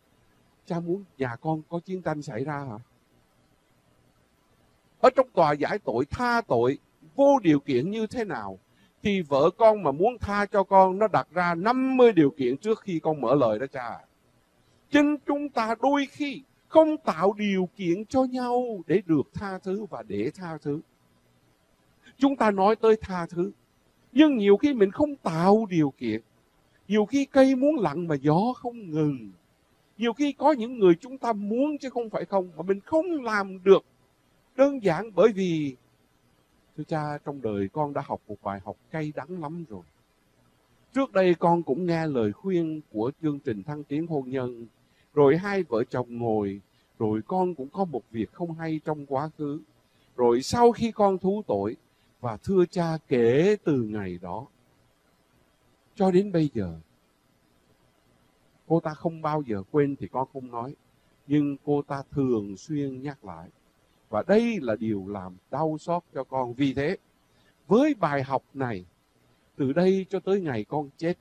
cha muốn nhà con có chiến tranh xảy ra hả? Ở trong tòa giải tội, tha tội, vô điều kiện như thế nào? Thì vợ con mà muốn tha cho con, nó đặt ra 50 điều kiện trước khi con mở lời đó cha. Chính chúng ta đôi khi không tạo điều kiện cho nhau để được tha thứ và để tha thứ. Chúng ta nói tới tha thứ, nhưng nhiều khi mình không tạo điều kiện. Nhiều khi cây muốn lặng mà gió không ngừng. Nhiều khi có những người chúng ta muốn chứ không phải không, mà mình không làm được. Đơn giản bởi vì, thưa cha, trong đời con đã học một bài học cay đắng lắm rồi. Trước đây con cũng nghe lời khuyên của chương trình thăng tiến hôn nhân rồi hai vợ chồng ngồi, rồi con cũng có một việc không hay trong quá khứ. Rồi sau khi con thú tội, và thưa cha kể từ ngày đó, cho đến bây giờ, cô ta không bao giờ quên thì con không nói, nhưng cô ta thường xuyên nhắc lại. Và đây là điều làm đau xót cho con. Vì thế, với bài học này, từ đây cho tới ngày con chết,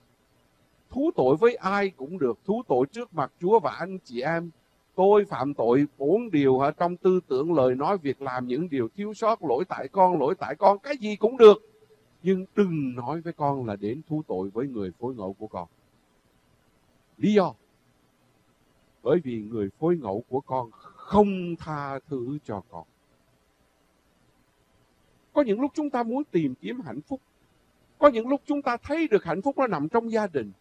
thú tội với ai cũng được thú tội trước mặt Chúa và anh chị em tôi phạm tội bốn điều ở trong tư tưởng lời nói, việc làm những điều thiếu sót, lỗi tại con, lỗi tại con, cái gì cũng được. Nhưng đừng nói với con là đến thú tội với người phối ngẫu của con. Lý do? Bởi vì người phối ngẫu của con không tha thứ cho con. Có những lúc chúng ta muốn tìm kiếm hạnh phúc. Có những lúc chúng ta thấy được hạnh phúc nó nằm trong gia đình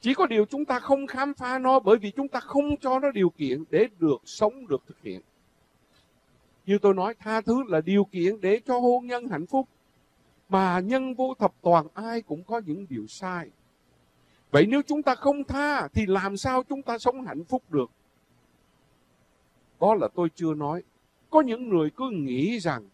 chỉ có điều chúng ta không khám phá nó bởi vì chúng ta không cho nó điều kiện để được sống, được thực hiện. Như tôi nói, tha thứ là điều kiện để cho hôn nhân hạnh phúc. Mà nhân vô thập toàn ai cũng có những điều sai. Vậy nếu chúng ta không tha thì làm sao chúng ta sống hạnh phúc được? Đó là tôi chưa nói. Có những người cứ nghĩ rằng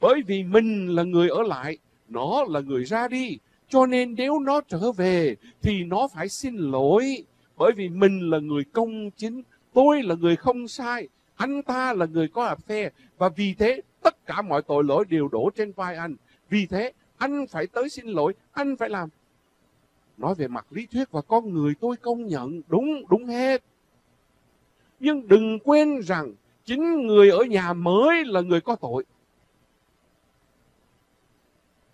bởi vì mình là người ở lại, nó là người ra đi, cho nên nếu nó trở về thì nó phải xin lỗi bởi vì mình là người công chính, tôi là người không sai, anh ta là người có affair và vì thế tất cả mọi tội lỗi đều đổ trên vai anh. Vì thế anh phải tới xin lỗi, anh phải làm. Nói về mặt lý thuyết và con người tôi công nhận đúng đúng hết. Nhưng đừng quên rằng chính người ở nhà mới là người có tội.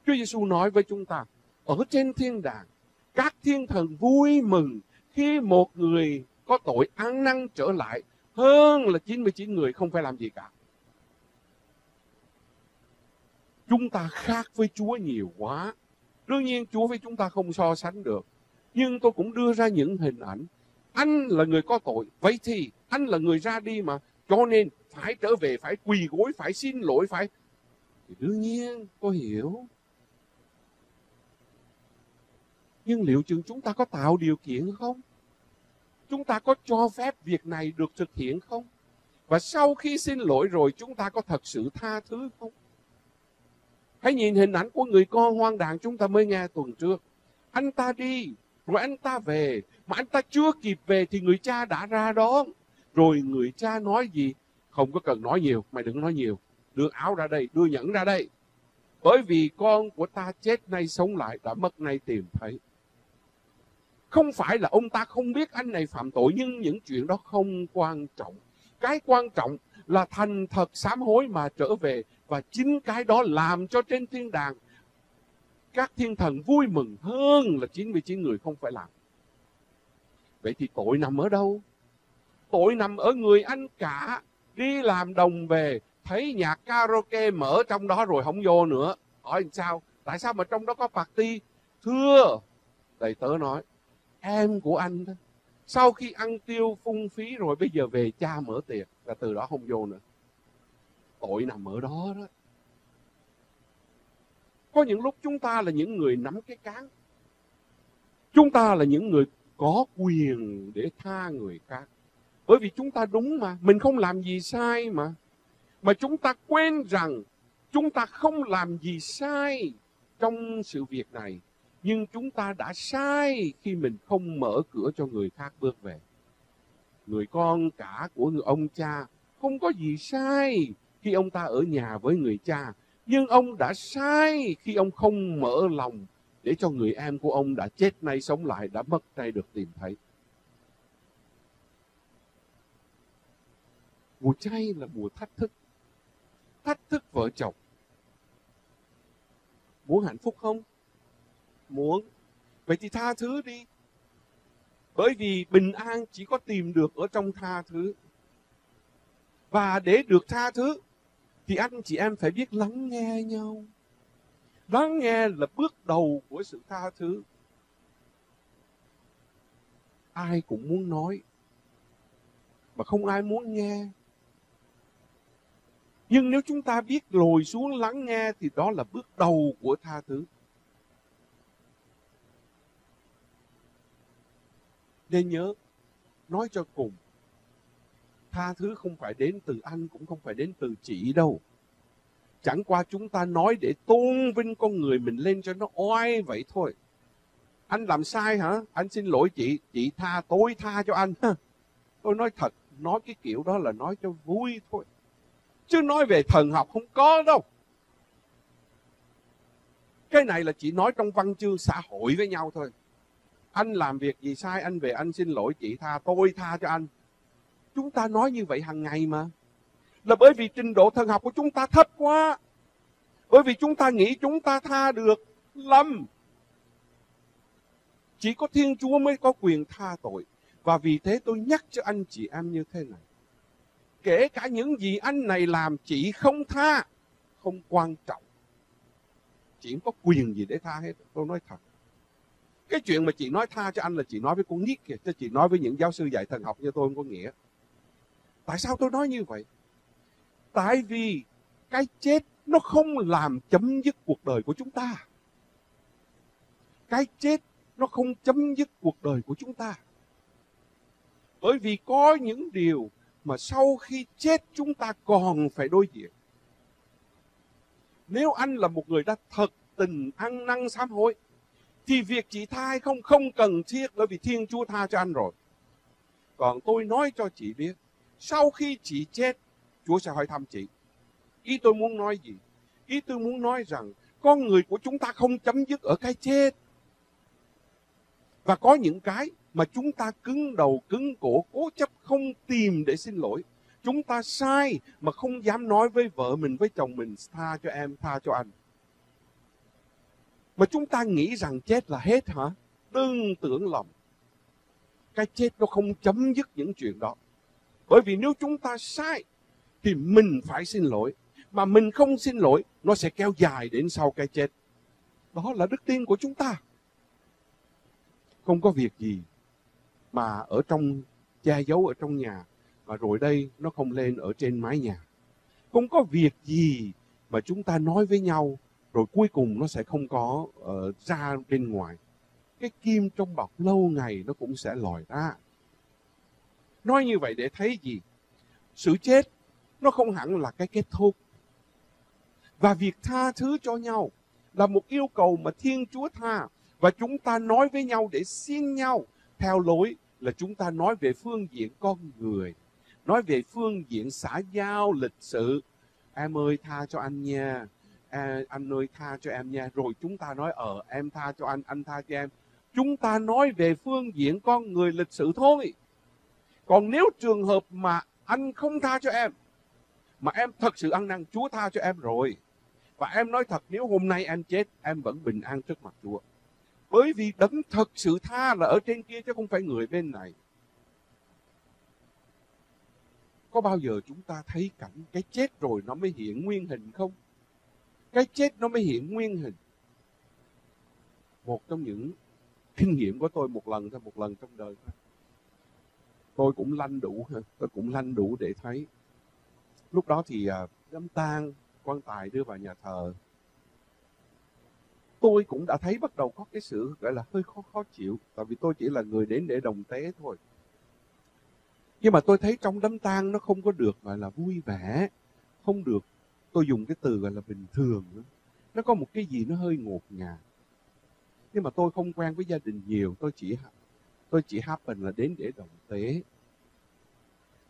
Chúa Giêsu nói với chúng ta, ở trên thiên đàng, các thiên thần vui mừng khi một người có tội ăn năn trở lại hơn là 99 người không phải làm gì cả. Chúng ta khác với Chúa nhiều quá. Đương nhiên Chúa với chúng ta không so sánh được. Nhưng tôi cũng đưa ra những hình ảnh. Anh là người có tội. Vậy thì anh là người ra đi mà. Cho nên phải trở về, phải quỳ gối, phải xin lỗi, phải... Thì đương nhiên tôi hiểu. Nhưng liệu chừng chúng ta có tạo điều kiện không? Chúng ta có cho phép việc này được thực hiện không? Và sau khi xin lỗi rồi chúng ta có thật sự tha thứ không? Hãy nhìn hình ảnh của người con hoang đàn chúng ta mới nghe tuần trước. Anh ta đi, rồi anh ta về mà anh ta chưa kịp về thì người cha đã ra đón rồi người cha nói gì không có cần nói nhiều mày đừng nói nhiều đưa áo ra đây đưa nhẫn ra đây bởi vì con của ta chết nay sống lại đã mất nay tìm thấy không phải là ông ta không biết anh này phạm tội nhưng những chuyện đó không quan trọng cái quan trọng là thành thật sám hối mà trở về và chính cái đó làm cho trên thiên đàng các thiên thần vui mừng hơn là 99 người không phải làm. Vậy thì tội nằm ở đâu? Tội nằm ở người anh cả đi làm đồng về thấy nhạc karaoke mở trong đó rồi không vô nữa. Hỏi làm sao? Tại sao mà trong đó có party? Thưa, thầy tớ nói, em của anh đó. Sau khi ăn tiêu phung phí rồi bây giờ về cha mở tiệc là từ đó không vô nữa. Tội nằm ở đó đó. Có những lúc chúng ta là những người nắm cái cán. Chúng ta là những người có quyền để tha người khác. Bởi vì chúng ta đúng mà, mình không làm gì sai mà. Mà chúng ta quên rằng chúng ta không làm gì sai trong sự việc này. Nhưng chúng ta đã sai khi mình không mở cửa cho người khác bước về. Người con cả của người ông cha không có gì sai khi ông ta ở nhà với người cha nhưng ông đã sai khi ông không mở lòng để cho người em của ông đã chết nay sống lại, đã mất nay được tìm thấy. Mùa chay là mùa thách thức. Thách thức vợ chồng. Muốn hạnh phúc không? Muốn. Vậy thì tha thứ đi. Bởi vì bình an chỉ có tìm được ở trong tha thứ. Và để được tha thứ thì anh chị em phải biết lắng nghe nhau. Lắng nghe là bước đầu của sự tha thứ. Ai cũng muốn nói, mà không ai muốn nghe. Nhưng nếu chúng ta biết lồi xuống lắng nghe thì đó là bước đầu của tha thứ. Nên nhớ, nói cho cùng, tha thứ không phải đến từ anh cũng không phải đến từ chị đâu. Chẳng qua chúng ta nói để tôn vinh con người mình lên cho nó oai vậy thôi. Anh làm sai hả? Anh xin lỗi chị chị tha tôi tha cho anh. Tôi nói thật nói cái kiểu đó là nói cho vui thôi. Chứ nói về thần học không có đâu. Cái này là chỉ nói trong văn chương xã hội với nhau thôi anh làm việc gì sai, anh về anh xin lỗi, chị tha, tôi tha cho anh Chúng ta nói như vậy hàng ngày mà. Là bởi vì trình độ thần học của chúng ta thấp quá. Bởi vì chúng ta nghĩ chúng ta tha được. Lầm. Chỉ có Thiên Chúa mới có quyền tha tội. Và vì thế tôi nhắc cho anh chị em như thế này. Kể cả những gì anh này làm, chị không tha. Không quan trọng. Chị không có quyền gì để tha hết. Tôi nói thật. Cái chuyện mà chị nói tha cho anh là chị nói với con nít kìa. Chứ chị nói với những giáo sư dạy thần học như tôi không có nghĩa. Tại sao tôi nói như vậy? Tại vì cái chết nó không làm chấm dứt cuộc đời của chúng ta. Cái chết nó không chấm dứt cuộc đời của chúng ta. Bởi vì có những điều mà sau khi chết chúng ta còn phải đối diện. Nếu anh là một người đã thật tình ăn năn sám hối, thì việc chị tha hay không không cần thiết bởi vì Thiên Chúa tha cho anh rồi. Còn tôi nói cho chị biết, sau khi chị chết, Chúa sẽ hỏi thăm chị. Ý tôi muốn nói gì? Ý tôi muốn nói rằng con người của chúng ta không chấm dứt ở cái chết. Và có những cái mà chúng ta cứng đầu cứng cổ cố chấp không tìm để xin lỗi. Chúng ta sai mà không dám nói với vợ mình, với chồng mình tha cho em, tha cho anh. Mà chúng ta nghĩ rằng chết là hết hả? Đừng tưởng lầm. Cái chết nó không chấm dứt những chuyện đó. Bởi vì nếu chúng ta sai thì mình phải xin lỗi. Mà mình không xin lỗi, nó sẽ kéo dài đến sau cái chết. Đó là đức tin của chúng ta. Không có việc gì mà ở trong che giấu ở trong nhà mà rồi đây nó không lên ở trên mái nhà. Không có việc gì mà chúng ta nói với nhau rồi cuối cùng nó sẽ không có uh, ra bên ngoài. Cái kim trong bọc lâu ngày nó cũng sẽ lòi ra. Nói như vậy để thấy gì? Sự chết nó không hẳn là cái kết thúc. Và việc tha thứ cho nhau là một yêu cầu mà Thiên Chúa tha. Và chúng ta nói với nhau để xin nhau theo lối là chúng ta nói về phương diện con người. Nói về phương diện xã giao, lịch sự. Em ơi tha cho anh nha. À, anh ơi tha cho em nha. Rồi chúng ta nói ờ em tha cho anh, anh tha cho em. Chúng ta nói về phương diện con người lịch sử thôi. Còn nếu trường hợp mà anh không tha cho em, mà em thật sự ăn năn, Chúa tha cho em rồi. Và em nói thật, nếu hôm nay em chết, em vẫn bình an trước mặt Chúa. Bởi vì đấng thật sự tha là ở trên kia chứ không phải người bên này. Có bao giờ chúng ta thấy cảnh cái chết rồi nó mới hiện nguyên hình không? Cái chết nó mới hiện nguyên hình. Một trong những kinh nghiệm của tôi một lần thôi, một lần trong đời thôi. Tôi cũng lanh đủ, tôi cũng lanh đủ để thấy. Lúc đó thì à, đám tang, quan tài đưa vào nhà thờ tôi cũng đã thấy bắt đầu có cái sự gọi là hơi khó khó chịu tại vì tôi chỉ là người đến để đồng tế thôi nhưng mà tôi thấy trong đám tang nó không có được gọi là vui vẻ không được tôi dùng cái từ gọi là bình thường đó. nó có một cái gì nó hơi ngột ngạt. Nhưng mà tôi không quen với gia đình nhiều, tôi chỉ tôi chỉ happen là đến để đồng tế.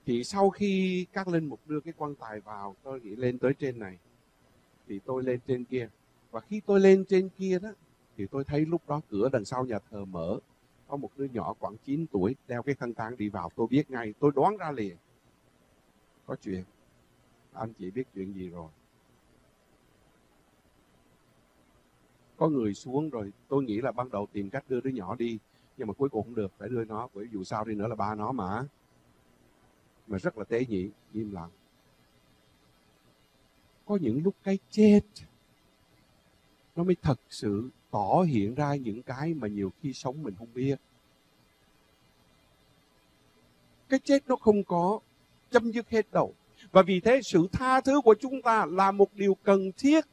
Thì sau khi các linh mục đưa cái quan tài vào, tôi nghĩ lên tới trên này, thì tôi lên trên kia. Và khi tôi lên trên kia đó, thì tôi thấy lúc đó cửa đằng sau nhà thờ mở. Có một đứa nhỏ khoảng 9 tuổi, đeo cái khăn tang đi vào, tôi biết ngay, tôi đoán ra liền. Có chuyện anh chị biết chuyện gì rồi? Có người xuống rồi, tôi nghĩ là ban đầu tìm cách đưa đứa nhỏ đi, nhưng mà cuối cùng không được, phải đưa nó, bởi dù sao đi nữa là ba nó mà. Mà rất là tế nhị, im lặng. Có những lúc cái chết, nó mới thật sự tỏ hiện ra những cái mà nhiều khi sống mình không biết. Cái chết nó không có chấm dứt hết đâu và vì thế sự tha thứ của chúng ta là một điều cần thiết.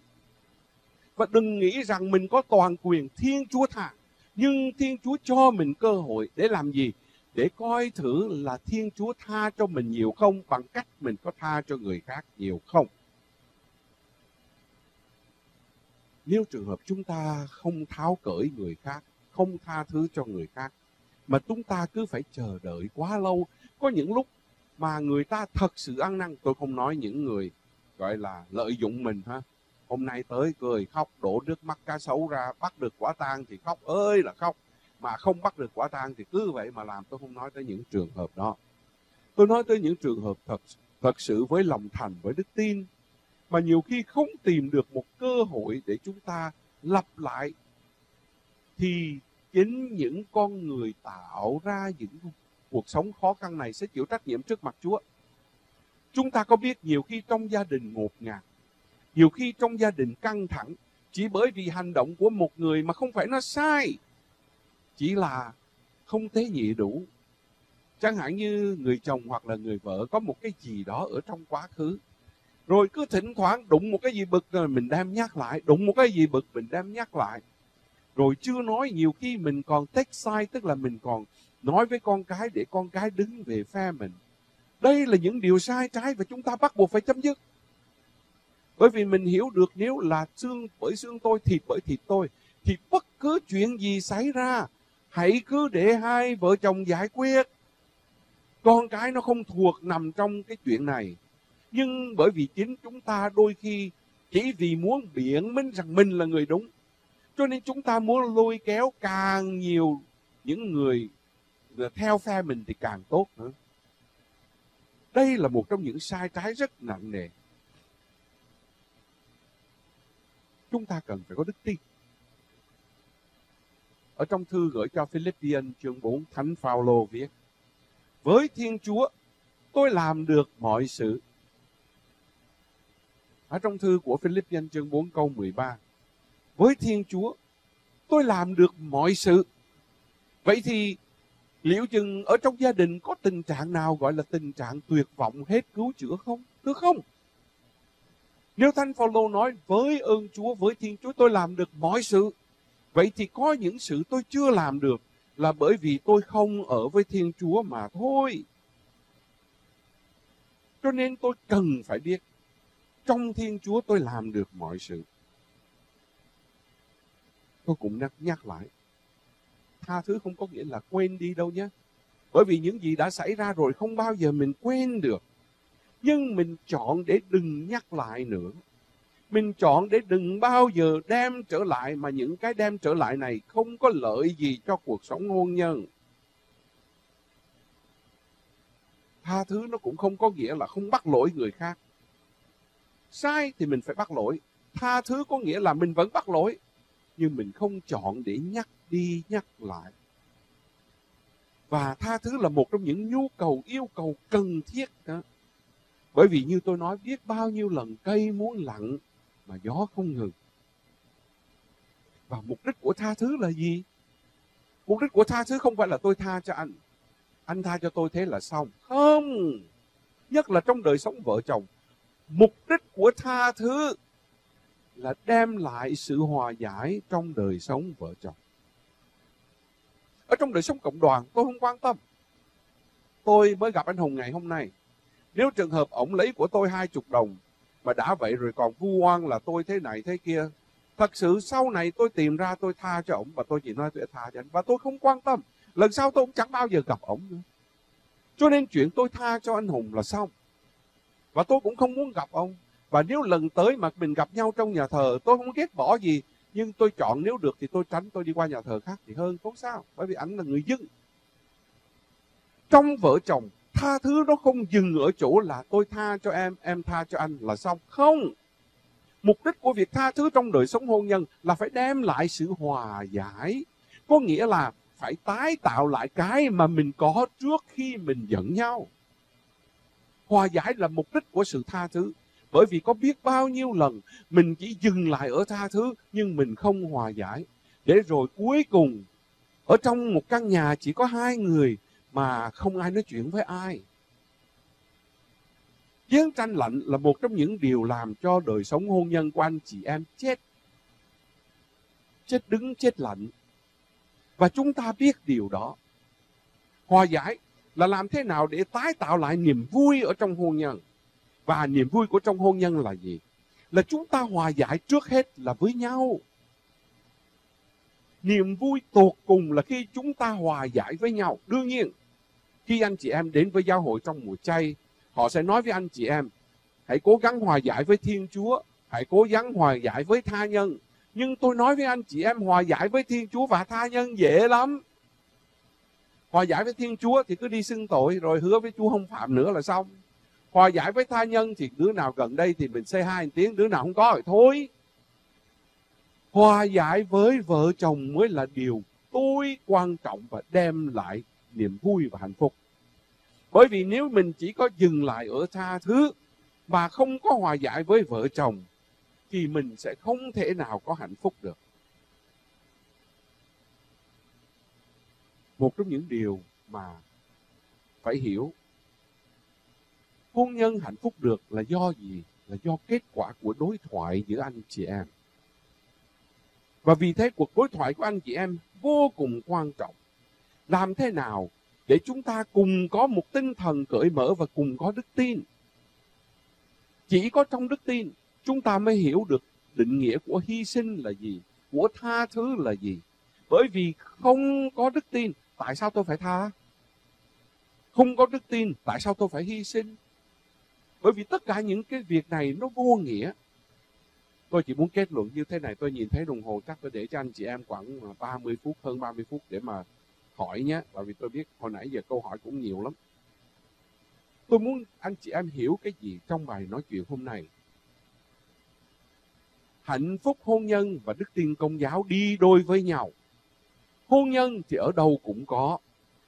Và đừng nghĩ rằng mình có toàn quyền thiên chúa tha nhưng thiên chúa cho mình cơ hội để làm gì? Để coi thử là thiên chúa tha cho mình nhiều không bằng cách mình có tha cho người khác nhiều không. Nếu trường hợp chúng ta không tháo cởi người khác, không tha thứ cho người khác, mà chúng ta cứ phải chờ đợi quá lâu, có những lúc mà người ta thật sự ăn năn, tôi không nói những người gọi là lợi dụng mình ha. Hôm nay tới cười khóc đổ nước mắt cá sấu ra, bắt được quả tang thì khóc ơi là khóc, mà không bắt được quả tang thì cứ vậy mà làm. Tôi không nói tới những trường hợp đó. Tôi nói tới những trường hợp thật thật sự với lòng thành, với đức tin, mà nhiều khi không tìm được một cơ hội để chúng ta lặp lại thì chính những con người tạo ra những cuộc sống khó khăn này sẽ chịu trách nhiệm trước mặt Chúa. Chúng ta có biết nhiều khi trong gia đình ngột ngạt, nhiều khi trong gia đình căng thẳng, chỉ bởi vì hành động của một người mà không phải nó sai, chỉ là không tế nhị đủ. Chẳng hạn như người chồng hoặc là người vợ có một cái gì đó ở trong quá khứ rồi cứ thỉnh thoảng đụng một cái gì bực rồi mình đem nhắc lại đụng một cái gì bực mình đem nhắc lại rồi chưa nói nhiều khi mình còn take sai tức là mình còn nói với con cái để con cái đứng về phe mình. Đây là những điều sai trái và chúng ta bắt buộc phải chấm dứt. Bởi vì mình hiểu được nếu là xương, bởi xương tôi thịt bởi thịt tôi, thì bất cứ chuyện gì xảy ra, hãy cứ để hai vợ chồng giải quyết. Con cái nó không thuộc nằm trong cái chuyện này. Nhưng bởi vì chính chúng ta đôi khi chỉ vì muốn biện minh rằng mình là người đúng, cho nên chúng ta muốn lôi kéo càng nhiều những người theo phe mình thì càng tốt nữa đây là một trong những sai trái rất nặng nề chúng ta cần phải có đức tin ở trong thư gửi cho Philippians chương 4 Thánh Phaolô viết với Thiên Chúa tôi làm được mọi sự ở trong thư của Philippians chương 4 câu 13. Với Thiên Chúa, tôi làm được mọi sự. Vậy thì liệu chừng ở trong gia đình có tình trạng nào gọi là tình trạng tuyệt vọng hết cứu chữa không? Thưa không? Nếu Thánh Phaolô nói với ơn Chúa, với Thiên Chúa tôi làm được mọi sự. Vậy thì có những sự tôi chưa làm được là bởi vì tôi không ở với Thiên Chúa mà thôi. Cho nên tôi cần phải biết trong Thiên Chúa tôi làm được mọi sự. Tôi cũng nhắc, nhắc lại, tha thứ không có nghĩa là quên đi đâu nhé. Bởi vì những gì đã xảy ra rồi không bao giờ mình quên được. Nhưng mình chọn để đừng nhắc lại nữa. Mình chọn để đừng bao giờ đem trở lại mà những cái đem trở lại này không có lợi gì cho cuộc sống hôn nhân. Tha thứ nó cũng không có nghĩa là không bắt lỗi người khác. Sai thì mình phải bắt lỗi. Tha thứ có nghĩa là mình vẫn bắt lỗi. Nhưng mình không chọn để nhắc đi nhắc lại. Và tha thứ là một trong những nhu cầu, yêu cầu cần thiết đó. Bởi vì như tôi nói, biết bao nhiêu lần cây muốn lặng mà gió không ngừng. Và mục đích của tha thứ là gì? Mục đích của tha thứ không phải là tôi tha cho anh. Anh tha cho tôi thế là xong. Không! Nhất là trong đời sống vợ chồng. Mục đích của tha thứ là đem lại sự hòa giải trong đời sống vợ chồng. Ở trong đời sống cộng đoàn tôi không quan tâm. Tôi mới gặp anh Hùng ngày hôm nay. Nếu trường hợp ổng lấy của tôi hai chục đồng mà đã vậy rồi còn vu oan là tôi thế này thế kia. Thật sự sau này tôi tìm ra tôi tha cho ổng và tôi chỉ nói tôi tha cho anh. Và tôi không quan tâm. Lần sau tôi cũng chẳng bao giờ gặp ổng nữa. Cho nên chuyện tôi tha cho anh Hùng là xong. Và tôi cũng không muốn gặp ông. Và nếu lần tới mà mình gặp nhau trong nhà thờ, tôi không ghét bỏ gì. Nhưng tôi chọn nếu được thì tôi tránh tôi đi qua nhà thờ khác thì hơn, không sao. Bởi vì ảnh là người dân. Trong vợ chồng, tha thứ nó không dừng ở chỗ là tôi tha cho em, em tha cho anh là xong. Không. Mục đích của việc tha thứ trong đời sống hôn nhân là phải đem lại sự hòa giải. Có nghĩa là phải tái tạo lại cái mà mình có trước khi mình giận nhau. Hòa giải là mục đích của sự tha thứ. Bởi vì có biết bao nhiêu lần mình chỉ dừng lại ở tha thứ nhưng mình không hòa giải. Để rồi cuối cùng ở trong một căn nhà chỉ có hai người mà không ai nói chuyện với ai. Chiến tranh lạnh là một trong những điều làm cho đời sống hôn nhân của anh chị em chết. Chết đứng, chết lạnh. Và chúng ta biết điều đó. Hòa giải là làm thế nào để tái tạo lại niềm vui ở trong hôn nhân. Và niềm vui của trong hôn nhân là gì? Là chúng ta hòa giải trước hết là với nhau. Niềm vui tột cùng là khi chúng ta hòa giải với nhau. Đương nhiên, khi anh chị em đến với giáo hội trong mùa chay, họ sẽ nói với anh chị em, hãy cố gắng hòa giải với Thiên Chúa, hãy cố gắng hòa giải với tha nhân. Nhưng tôi nói với anh chị em hòa giải với Thiên Chúa và tha nhân dễ lắm. Hòa giải với Thiên Chúa thì cứ đi xưng tội rồi hứa với Chúa không phạm nữa là xong. Hòa giải với tha nhân thì đứa nào gần đây thì mình xây hai tiếng, đứa nào không có thì thôi. Hòa giải với vợ chồng mới là điều tối quan trọng và đem lại niềm vui và hạnh phúc. Bởi vì nếu mình chỉ có dừng lại ở tha thứ mà không có hòa giải với vợ chồng thì mình sẽ không thể nào có hạnh phúc được. Một trong những điều mà phải hiểu hôn nhân hạnh phúc được là do gì? Là do kết quả của đối thoại giữa anh chị em. Và vì thế cuộc đối thoại của anh chị em vô cùng quan trọng. Làm thế nào để chúng ta cùng có một tinh thần cởi mở và cùng có đức tin. Chỉ có trong đức tin chúng ta mới hiểu được định nghĩa của hy sinh là gì, của tha thứ là gì. Bởi vì không có đức tin, tại sao tôi phải tha? Không có đức tin, tại sao tôi phải hy sinh? Bởi vì tất cả những cái việc này nó vô nghĩa. Tôi chỉ muốn kết luận như thế này, tôi nhìn thấy đồng hồ chắc tôi để cho anh chị em khoảng à, 30 phút, hơn 30 phút để mà hỏi nhé. Bởi vì tôi biết hồi nãy giờ câu hỏi cũng nhiều lắm. Tôi muốn anh chị em hiểu cái gì trong bài nói chuyện hôm nay. Hạnh phúc hôn nhân và đức tin công giáo đi đôi với nhau. Hôn nhân thì ở đâu cũng có.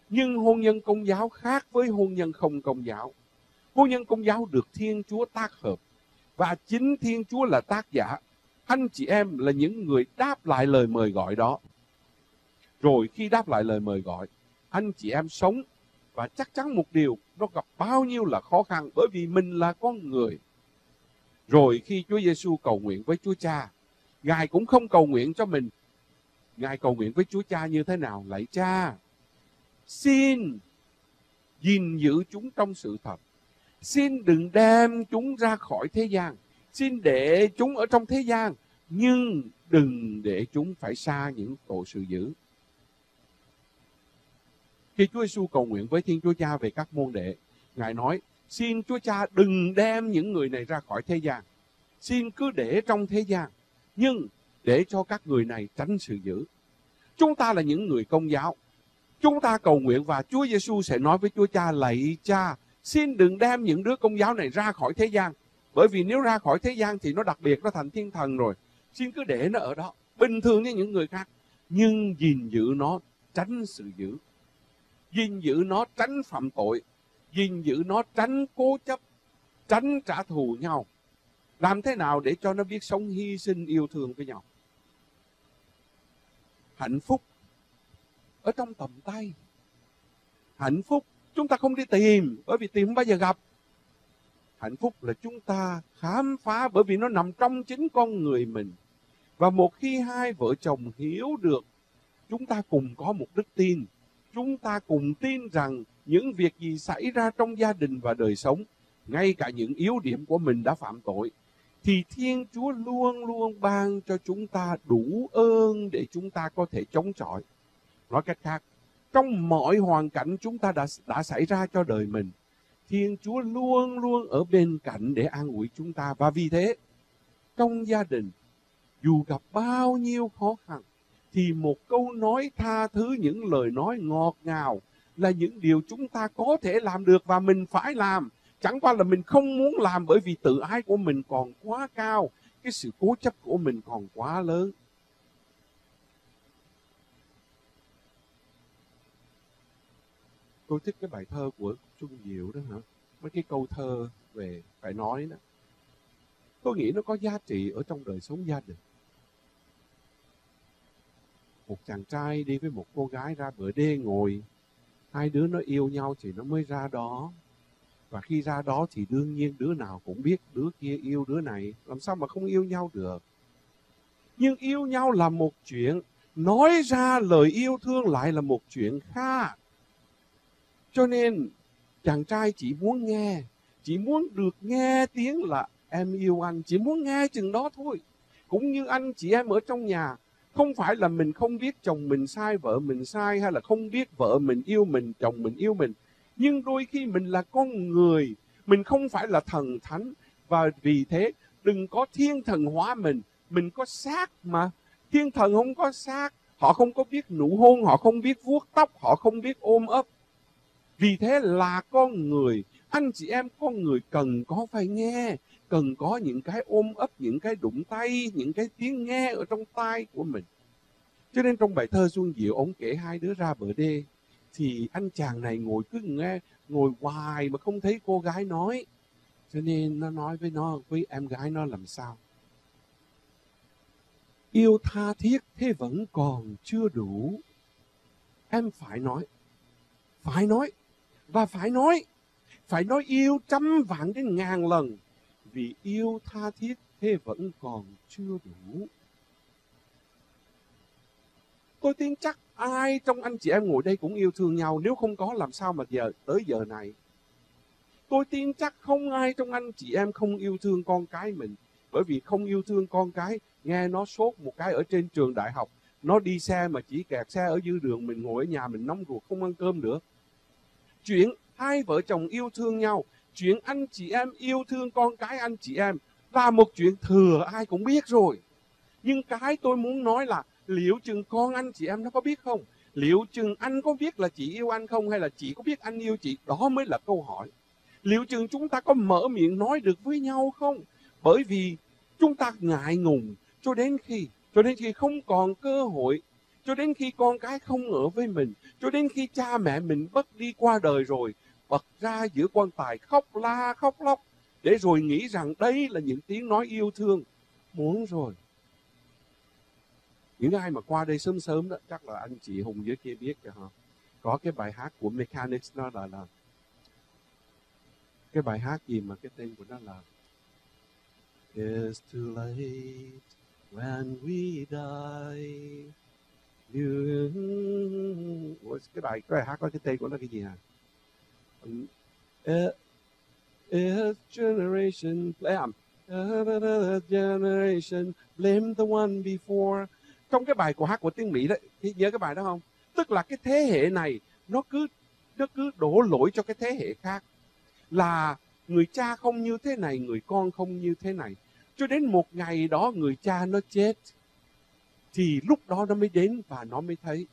Nhưng hôn nhân công giáo khác với hôn nhân không công giáo. Hôn nhân công giáo được Thiên Chúa tác hợp. Và chính Thiên Chúa là tác giả. Anh chị em là những người đáp lại lời mời gọi đó. Rồi khi đáp lại lời mời gọi, anh chị em sống và chắc chắn một điều, nó gặp bao nhiêu là khó khăn bởi vì mình là con người. Rồi khi Chúa Giêsu cầu nguyện với Chúa Cha, Ngài cũng không cầu nguyện cho mình. Ngài cầu nguyện với Chúa Cha như thế nào? Lạy Cha, xin gìn giữ chúng trong sự thật. Xin đừng đem chúng ra khỏi thế gian. Xin để chúng ở trong thế gian. Nhưng đừng để chúng phải xa những tội sự dữ. Khi Chúa Giêsu cầu nguyện với Thiên Chúa Cha về các môn đệ, Ngài nói, xin Chúa Cha đừng đem những người này ra khỏi thế gian. Xin cứ để trong thế gian, nhưng để cho các người này tránh sự dữ. Chúng ta là những người công giáo. Chúng ta cầu nguyện và Chúa Giêsu sẽ nói với Chúa Cha, lạy Cha, xin đừng đem những đứa công giáo này ra khỏi thế gian. Bởi vì nếu ra khỏi thế gian thì nó đặc biệt, nó thành thiên thần rồi. Xin cứ để nó ở đó, bình thường như những người khác. Nhưng gìn giữ nó, tránh sự dữ. Gìn giữ nó, tránh phạm tội. Gìn giữ nó, tránh cố chấp, tránh trả thù nhau. Làm thế nào để cho nó biết sống hy sinh yêu thương với nhau. Hạnh phúc ở trong tầm tay. Hạnh phúc chúng ta không đi tìm bởi vì tìm không bao giờ gặp. Hạnh phúc là chúng ta khám phá bởi vì nó nằm trong chính con người mình. Và một khi hai vợ chồng hiểu được chúng ta cùng có một đức tin, chúng ta cùng tin rằng những việc gì xảy ra trong gia đình và đời sống, ngay cả những yếu điểm của mình đã phạm tội, thì Thiên Chúa luôn luôn ban cho chúng ta đủ ơn để chúng ta có thể chống chọi. Nói cách khác, trong mọi hoàn cảnh chúng ta đã đã xảy ra cho đời mình, Thiên Chúa luôn luôn ở bên cạnh để an ủi chúng ta. Và vì thế trong gia đình dù gặp bao nhiêu khó khăn thì một câu nói tha thứ những lời nói ngọt ngào là những điều chúng ta có thể làm được và mình phải làm. Chẳng qua là mình không muốn làm bởi vì tự ái của mình còn quá cao cái sự cố chấp của mình còn quá lớn. Tôi thích cái bài thơ của Trung Diệu đó hả? Mấy cái câu thơ về phải nói đó. Tôi nghĩ nó có giá trị ở trong đời sống gia đình. Một chàng trai đi với một cô gái ra bờ đê ngồi. Hai đứa nó yêu nhau thì nó mới ra đó. Và khi ra đó thì đương nhiên đứa nào cũng biết đứa kia yêu đứa này. Làm sao mà không yêu nhau được? Nhưng yêu nhau là một chuyện, nói ra lời yêu thương lại là một chuyện khác cho nên, chàng trai chỉ muốn nghe, chỉ muốn được nghe tiếng là em yêu anh, chỉ muốn nghe chừng đó thôi. Cũng như anh chị em ở trong nhà, không phải là mình không biết chồng mình sai, vợ mình sai, hay là không biết vợ mình yêu mình, chồng mình yêu mình. Nhưng đôi khi mình là con người, mình không phải là thần thánh. Và vì thế, đừng có thiên thần hóa mình. Mình có xác mà. Thiên thần không có xác, họ không có biết nụ hôn, họ không biết vuốt tóc, họ không biết ôm ấp vì thế là con người, anh chị em con người cần có phải nghe, cần có những cái ôm ấp, những cái đụng tay, những cái tiếng nghe ở trong tai của mình. Cho nên trong bài thơ Xuân Diệu, ông kể hai đứa ra bờ đê, thì anh chàng này ngồi cứ nghe, ngồi hoài mà không thấy cô gái nói. Cho nên nó nói với nó, với em gái nó làm sao? Yêu tha thiết thế vẫn còn chưa đủ. Em phải nói phải nói và phải nói phải nói yêu trăm vạn đến ngàn lần, vì yêu tha thiết thế vẫn còn chưa đủ. Tôi tin chắc ai trong anh chị em ngồi đây cũng yêu thương nhau, nếu không có làm sao mà giờ, tới giờ này. Tôi tin chắc không ai trong anh chị em không yêu thương con cái mình, bởi vì không yêu thương con cái, nghe nó sốt một cái ở trên trường đại học, nó đi xe mà chỉ kẹt xe ở dưới đường mình ngồi ở nhà mình nóng ruột không ăn cơm nữa chuyện hai vợ chồng yêu thương nhau, chuyện anh chị em yêu thương con cái anh chị em là một chuyện thừa ai cũng biết rồi. Nhưng cái tôi muốn nói là liệu chừng con anh chị em nó có biết không? Liệu chừng anh có biết là chị yêu anh không hay là chị có biết anh yêu chị? Đó mới là câu hỏi. Liệu chừng chúng ta có mở miệng nói được với nhau không? Bởi vì chúng ta ngại ngùng cho đến khi, cho đến khi không còn cơ hội cho đến khi con cái không ở với mình, cho đến khi cha mẹ mình bất đi qua đời rồi, bật ra giữa quan tài khóc la khóc lóc, để rồi nghĩ rằng đây là những tiếng nói yêu thương. Muốn rồi. Những ai mà qua đây sớm sớm đó, chắc là anh chị hùng dưới kia biết kìa hả? Có cái bài hát của Mechanics nó là là cái bài hát gì mà cái tên của nó là It's too late when we die you... cái bài cái bài hát có cái tên của nó cái gì hả? Uh, generation blame generation blame the one before. Trong cái bài của hát của tiếng Mỹ đấy thì nhớ cái bài đó không? Tức là cái thế hệ này nó cứ nó cứ đổ lỗi cho cái thế hệ khác. Là người cha không như thế này người con không như thế này. Cho đến một ngày đó người cha nó chết thì lúc đó nó mới đến và nó mới thấy.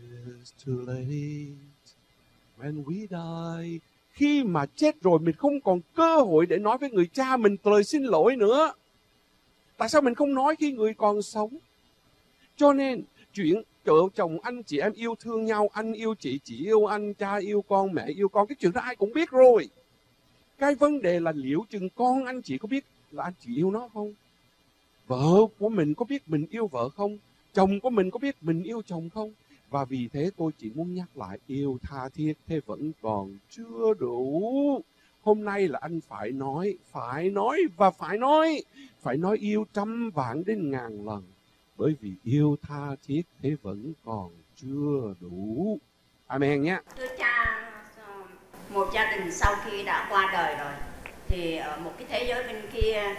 It's too late. When we die khi mà chết rồi mình không còn cơ hội để nói với người cha mình lời xin lỗi nữa. Tại sao mình không nói khi người còn sống? Cho nên chuyện vợ chồng anh chị em yêu thương nhau anh yêu chị chị yêu anh cha yêu con mẹ yêu con cái chuyện đó ai cũng biết rồi. Cái vấn đề là liệu chừng con anh chị có biết là anh chị yêu nó không vợ của mình có biết mình yêu vợ không? Chồng của mình có biết mình yêu chồng không? Và vì thế tôi chỉ muốn nhắc lại, yêu tha thiết thế vẫn còn chưa đủ. Hôm nay là anh phải nói phải nói và phải nói phải nói yêu trăm vạn đến ngàn lần. Bởi vì yêu tha thiết thế vẫn còn chưa đủ. Amen nhé. Thưa cha ờ, một gia đình sau khi đã qua đời rồi, thì ở một cái thế giới bên kia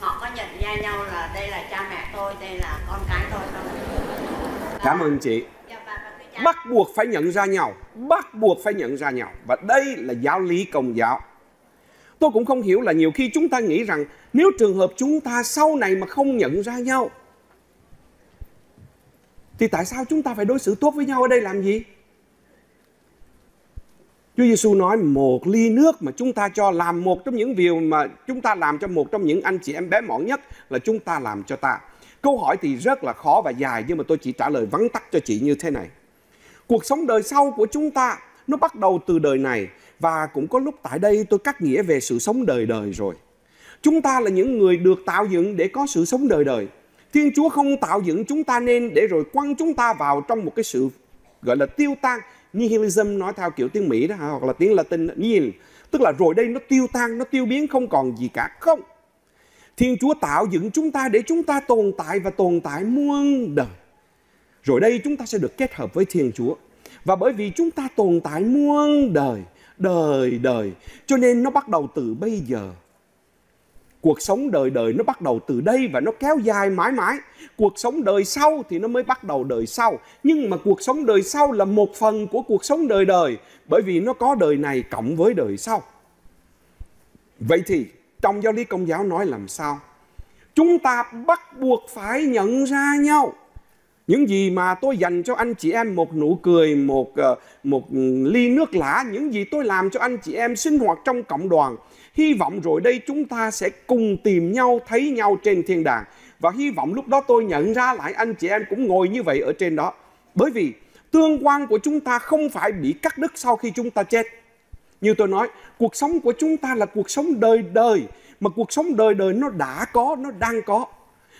họ có nhận ra nhau là đây là cha mẹ tôi đây là con cái tôi không Cảm ơn chị. Dạ, Bắt buộc phải nhận ra nhau, bắt buộc phải nhận ra nhau. Và đây là giáo lý công giáo. Tôi cũng không hiểu là nhiều khi chúng ta nghĩ rằng nếu trường hợp chúng ta sau này mà không nhận ra nhau thì tại sao chúng ta phải đối xử tốt với nhau ở đây làm gì? Chúa Giêsu nói, một ly nước mà chúng ta cho làm một trong những điều mà chúng ta làm cho một trong những anh chị em bé mọn nhất là chúng ta làm cho ta. Câu hỏi thì rất là khó và dài, nhưng mà tôi chỉ trả lời vắn tắt cho chị như thế này. Cuộc sống đời sau của chúng ta, nó bắt đầu từ đời này và cũng có lúc tại đây tôi cắt nghĩa về sự sống đời đời rồi. Chúng ta là những người được tạo dựng để có sự sống đời đời. Thiên Chúa không tạo dựng chúng ta nên để rồi quăng chúng ta vào trong một cái sự, gọi là tiêu tan. Nihilism nói theo kiểu tiếng Mỹ đó hả? hoặc là tiếng Latin nihil. Tức là rồi đây nó tiêu tan, nó tiêu biến không còn gì cả. Không. Thiên Chúa tạo dựng chúng ta để chúng ta tồn tại và tồn tại muôn đời. Rồi đây chúng ta sẽ được kết hợp với Thiên Chúa. Và bởi vì chúng ta tồn tại muôn đời, đời đời, cho nên nó bắt đầu từ bây giờ. Cuộc sống đời đời nó bắt đầu từ đây và nó kéo dài mãi mãi. Cuộc sống đời sau thì nó mới bắt đầu đời sau. Nhưng mà cuộc sống đời sau là một phần của cuộc sống đời đời. Bởi vì nó có đời này cộng với đời sau. Vậy thì trong giáo lý công giáo nói làm sao? Chúng ta bắt buộc phải nhận ra nhau. Những gì mà tôi dành cho anh chị em một nụ cười, một ờ, một ly nước lã, những gì tôi làm cho anh chị em sinh hoạt trong cộng đoàn. Hy vọng rồi đây chúng ta sẽ cùng tìm nhau, thấy nhau trên thiên đàng. Và hy vọng lúc đó tôi nhận ra lại anh chị em cũng ngồi như vậy ở trên đó. Bởi vì tương quan của chúng ta không phải bị cắt đứt sau khi chúng ta chết. Như tôi nói, cuộc sống của chúng ta là cuộc sống đời đời, mà cuộc sống đời đời nó đã có, nó đang có.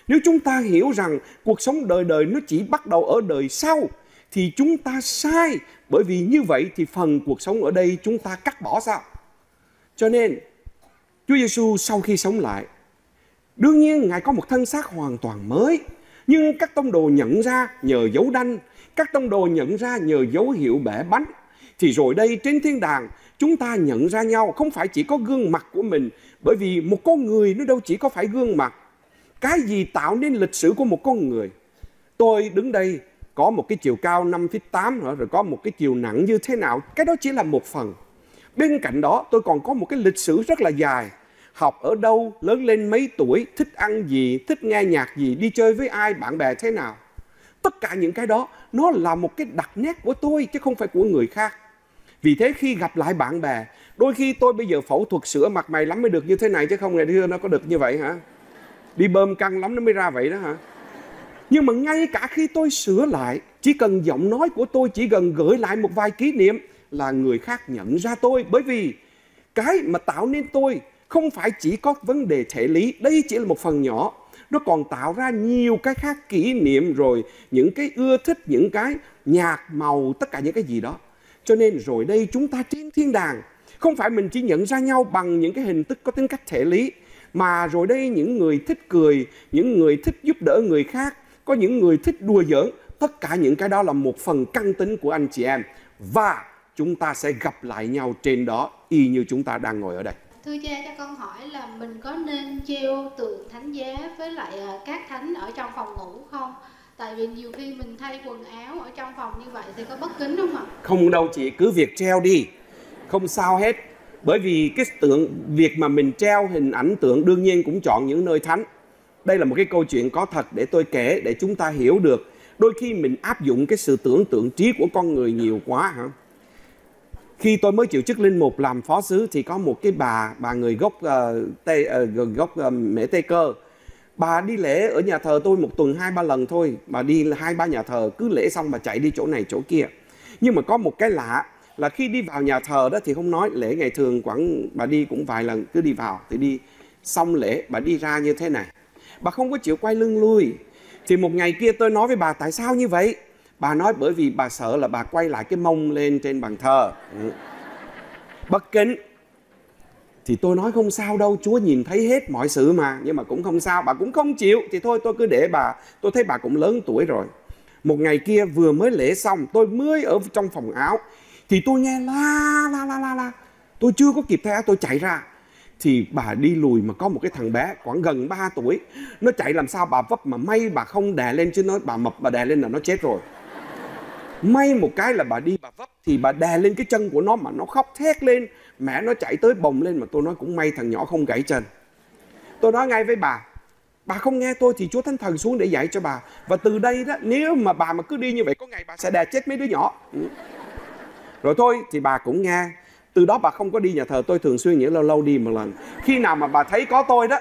Nếu chúng ta hiểu rằng cuộc sống đời đời nó chỉ bắt đầu ở đời sau, thì chúng ta sai, bởi vì như vậy thì phần cuộc sống ở đây chúng ta cắt bỏ sao? Cho nên, Chúa Giêsu sau khi sống lại, đương nhiên Ngài có một thân xác hoàn toàn mới, nhưng các tông đồ nhận ra nhờ dấu đanh, các tông đồ nhận ra nhờ dấu hiệu bẻ bánh. Thì rồi đây trên thiên đàng, chúng ta nhận ra nhau không phải chỉ có gương mặt của mình, bởi vì một con người nó đâu chỉ có phải gương mặt. Cái gì tạo nên lịch sử của một con người? Tôi đứng đây có một cái chiều cao 5 feet 8 nữa, rồi có một cái chiều nặng như thế nào, cái đó chỉ là một phần. Bên cạnh đó tôi còn có một cái lịch sử rất là dài. Học ở đâu, lớn lên mấy tuổi, thích ăn gì, thích nghe nhạc gì, đi chơi với ai, bạn bè thế nào. Tất cả những cái đó nó là một cái đặc nét của tôi chứ không phải của người khác. Vì thế khi gặp lại bạn bè, đôi khi tôi bây giờ phẫu thuật sửa mặt mày lắm mới được như thế này chứ không ngày xưa nó có được như vậy hả? Đi bơm căng lắm nó mới ra vậy đó hả? Nhưng mà ngay cả khi tôi sửa lại, chỉ cần giọng nói của tôi chỉ cần gửi lại một vài kỷ niệm là người khác nhận ra tôi. Bởi vì cái mà tạo nên tôi không phải chỉ có vấn đề thể lý, đây chỉ là một phần nhỏ. Nó còn tạo ra nhiều cái khác kỷ niệm rồi, những cái ưa thích, những cái nhạc, màu, tất cả những cái gì đó. Cho nên rồi đây chúng ta trên thiên đàng, không phải mình chỉ nhận ra nhau bằng những cái hình thức có tính cách thể lý, mà rồi đây những người thích cười, những người thích giúp đỡ người khác, có những người thích đùa giỡn, tất cả những cái đó là một phần căn tính của anh chị em. Và chúng ta sẽ gặp lại nhau trên đó y như chúng ta đang ngồi ở đây. Thưa cha cho con hỏi là mình có nên treo tượng thánh giá với lại ờ, các thánh ở trong phòng ngủ không? tại vì nhiều khi mình thay quần áo ở trong phòng như vậy thì có bất kính không ạ Không đâu chị, cứ việc treo đi. Không sao hết. Bởi vì cái tượng việc mà mình treo hình ảnh tượng đương nhiên cũng chọn những nơi thánh. Đây là một cái câu chuyện có thật để tôi kể để chúng ta hiểu được. Đôi khi mình áp dụng cái sự tưởng tượng trí của con người nhiều quá hả? Khi tôi mới chịu chức linh mục làm phó sứ thì có một cái bà bà người gốc uh, tây uh, gốc uh, mễ tây cơ. Bà đi lễ ở nhà thờ tôi một tuần hai ba lần thôi. Bà đi hai ba nhà thờ cứ lễ xong bà chạy đi chỗ này chỗ kia. Nhưng mà có một cái lạ là khi đi vào nhà thờ đó thì không nói lễ ngày thường khoảng bà đi cũng vài lần cứ đi vào thì đi. Xong lễ bà đi ra như thế này. Bà không có chịu quay lưng lui. Thì một ngày kia tôi nói với bà tại sao như vậy? Bà nói bởi vì bà sợ là bà quay lại cái mông lên trên bàn thờ. Ừ. bất kính. Thì tôi nói không sao đâu, chúa nhìn thấy hết mọi sự mà, nhưng mà cũng không sao, bà cũng không chịu. Thì thôi, tôi cứ để bà. Tôi thấy bà cũng lớn tuổi rồi. Một ngày kia vừa mới lễ xong, tôi mới ở trong phòng áo. Thì tôi nghe la la la la la. Tôi chưa có kịp thay áo tôi chạy ra. Thì bà đi lùi mà có một cái thằng bé khoảng gần 3 tuổi. Nó chạy làm sao bà vấp mà may bà không đè lên chứ nó, bà mập bà đè lên là nó chết rồi may một cái là bà đi, bà vấp thì bà đè lên cái chân của nó mà nó khóc thét lên. Mẹ nó chạy tới bồng lên mà tôi nói cũng may thằng nhỏ không gãy chân. Tôi nói ngay với bà bà không nghe tôi thì chúa thánh thần xuống để dạy cho bà. Và từ đây đó, nếu mà bà mà cứ đi như vậy, có ngày bà sẽ đè chết mấy đứa nhỏ. Ừ. Rồi thôi thì bà cũng nghe. Từ đó bà không có đi nhà thờ, tôi thường xuyên những lâu lâu đi một lần. Khi nào mà bà thấy có tôi đó,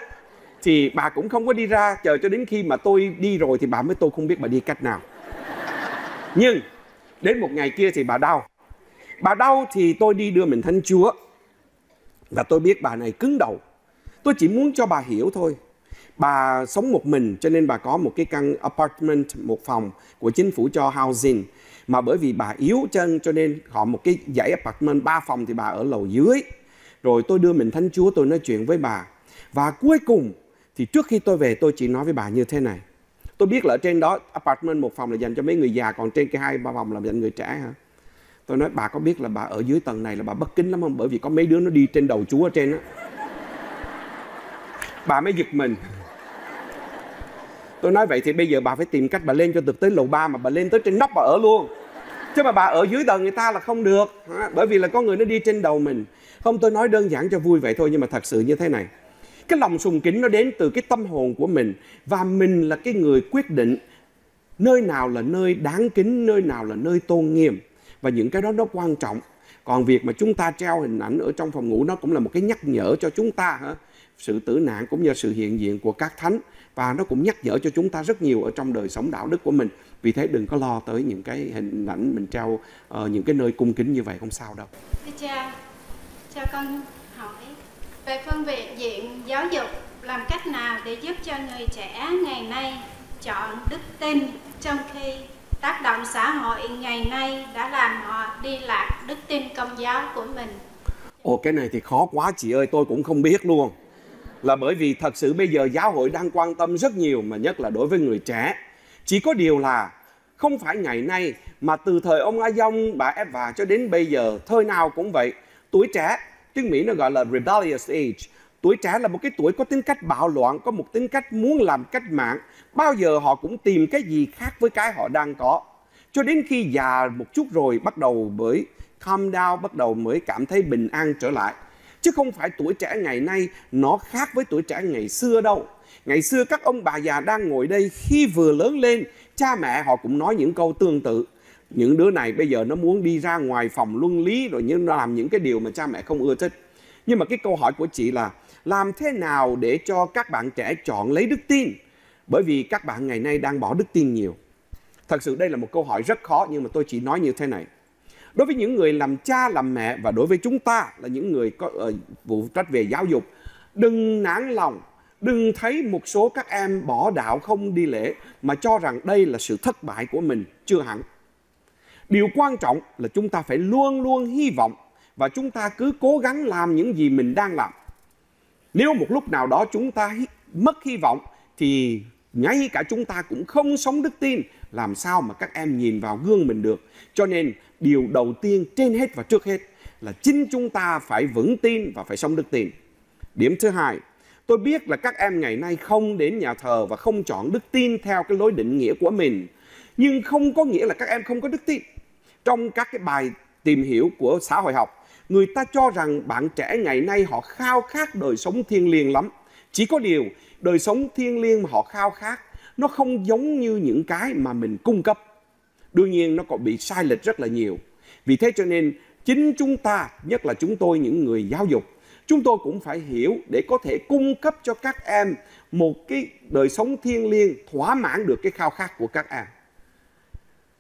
thì bà cũng không có đi ra. Chờ cho đến khi mà tôi đi rồi thì bà mới tôi không biết bà đi cách nào. Nhưng đến một ngày kia thì bà đau. Bà đau thì tôi đi đưa mình thánh chúa. Và tôi biết bà này cứng đầu. Tôi chỉ muốn cho bà hiểu thôi. Bà sống một mình, cho nên bà có một cái căn apartment, một phòng của chính phủ cho housing. Mà bởi vì bà yếu chân, cho nên họ một cái dãy apartment, ba phòng thì bà ở lầu dưới. Rồi tôi đưa mình thánh chúa, tôi nói chuyện với bà. Và cuối cùng thì trước khi tôi về, tôi chỉ nói với bà như thế này tôi biết là ở trên đó apartment một phòng là dành cho mấy người già, còn trên cái hai ba phòng là dành người trẻ hả? Tôi nói, bà có biết là bà ở dưới tầng này là bà bất kính lắm không? Bởi vì có mấy đứa nó đi trên đầu chúa ở trên á. Bà mới giật mình. Tôi nói, vậy thì bây giờ bà phải tìm cách bà lên cho được tới lầu 3 mà bà lên tới trên nóc bà ở luôn. Chứ mà bà ở dưới tầng người ta là không được bởi vì là có người nó đi trên đầu mình. Không, tôi nói đơn giản cho vui vậy thôi nhưng mà thật sự như thế này cái lòng sùng kính nó đến từ cái tâm hồn của mình. Và mình là cái người quyết định nơi nào là nơi đáng kính, nơi nào là nơi tôn nghiêm. Và những cái đó nó quan trọng. Còn việc mà chúng ta treo hình ảnh ở trong phòng ngủ nó cũng là một cái nhắc nhở cho chúng ta hả? Sự tử nạn cũng như sự hiện diện của các thánh. Và nó cũng nhắc nhở cho chúng ta rất nhiều ở trong đời sống đạo đức của mình. Vì thế đừng có lo tới những cái hình ảnh mình treo ở những cái nơi cung kính như vậy, không sao đâu. Thưa cha cha con về phương diện diện giáo dục làm cách nào để giúp cho người trẻ ngày nay chọn đức tin trong khi tác động xã hội ngày nay đã làm họ đi lạc đức tin công giáo của mình? Ồ cái này thì khó quá chị ơi tôi cũng không biết luôn. Là bởi vì thật sự bây giờ giáo hội đang quan tâm rất nhiều Mà nhất là đối với người trẻ. Chỉ có điều là không phải ngày nay Mà từ thời ông A Dông, bà Eva cho đến bây giờ Thời nào cũng vậy Tuổi trẻ, tiếng Mỹ nó gọi là rebellious age. Tuổi trẻ là một cái tuổi có tính cách bạo loạn, Có một tính cách muốn làm cách mạng. Bao giờ họ cũng tìm cái gì khác với cái họ đang có. Cho đến khi già một chút rồi, bắt đầu mới calm down, bắt đầu mới cảm thấy bình an trở lại. Chứ không phải tuổi trẻ ngày nay nó khác với tuổi trẻ ngày xưa đâu. Ngày xưa các ông bà già đang ngồi đây, khi vừa lớn lên, cha mẹ họ cũng nói những câu tương tự những đứa này bây giờ nó muốn đi ra ngoài phòng luân lý rồi nhưng nó làm những cái điều mà cha mẹ không ưa thích nhưng mà cái câu hỏi của chị là làm thế nào để cho các bạn trẻ chọn lấy đức tin bởi vì các bạn ngày nay đang bỏ đức tin nhiều. Thật sự đây là một câu hỏi rất khó nhưng mà tôi chỉ nói như thế này. Đối với những người làm cha, làm mẹ và đối với chúng ta là những người có ờ, uh, vụ trách về giáo dục, đừng nản lòng, đừng thấy một số các em bỏ đạo không đi lễ mà cho rằng đây là sự thất bại của mình, chưa hẳn. Điều quan trọng là chúng ta phải luôn luôn hy vọng và chúng ta cứ cố gắng làm những gì mình đang làm. Nếu một lúc nào đó chúng ta mất hy vọng, thì ngay cả chúng ta cũng không sống đức tin, làm sao mà các em nhìn vào gương mình được cho nên, điều đầu tiên trên hết và trước hết là chính chúng ta phải vững tin và phải sống đức tin điểm thứ hai, Tôi biết là các em ngày nay không đến nhà thờ và không chọn đức tin theo cái lối định nghĩa của mình. Nhưng không có nghĩa là các em không có đức tin. Trong các cái bài tìm hiểu của xã hội học, người ta cho rằng bạn trẻ ngày nay họ khao khát đời sống thiêng liêng lắm. Chỉ có điều, đời sống thiêng liêng mà họ khao khát, nó không giống như những cái mà mình cung cấp. Đương nhiên nó còn bị sai lệch rất là nhiều. Vì thế cho nên chính chúng ta, nhất là chúng tôi những người giáo dục, chúng tôi cũng phải hiểu để có thể cung cấp cho các em một cái đời sống thiêng liêng thỏa mãn được cái khao khát của các em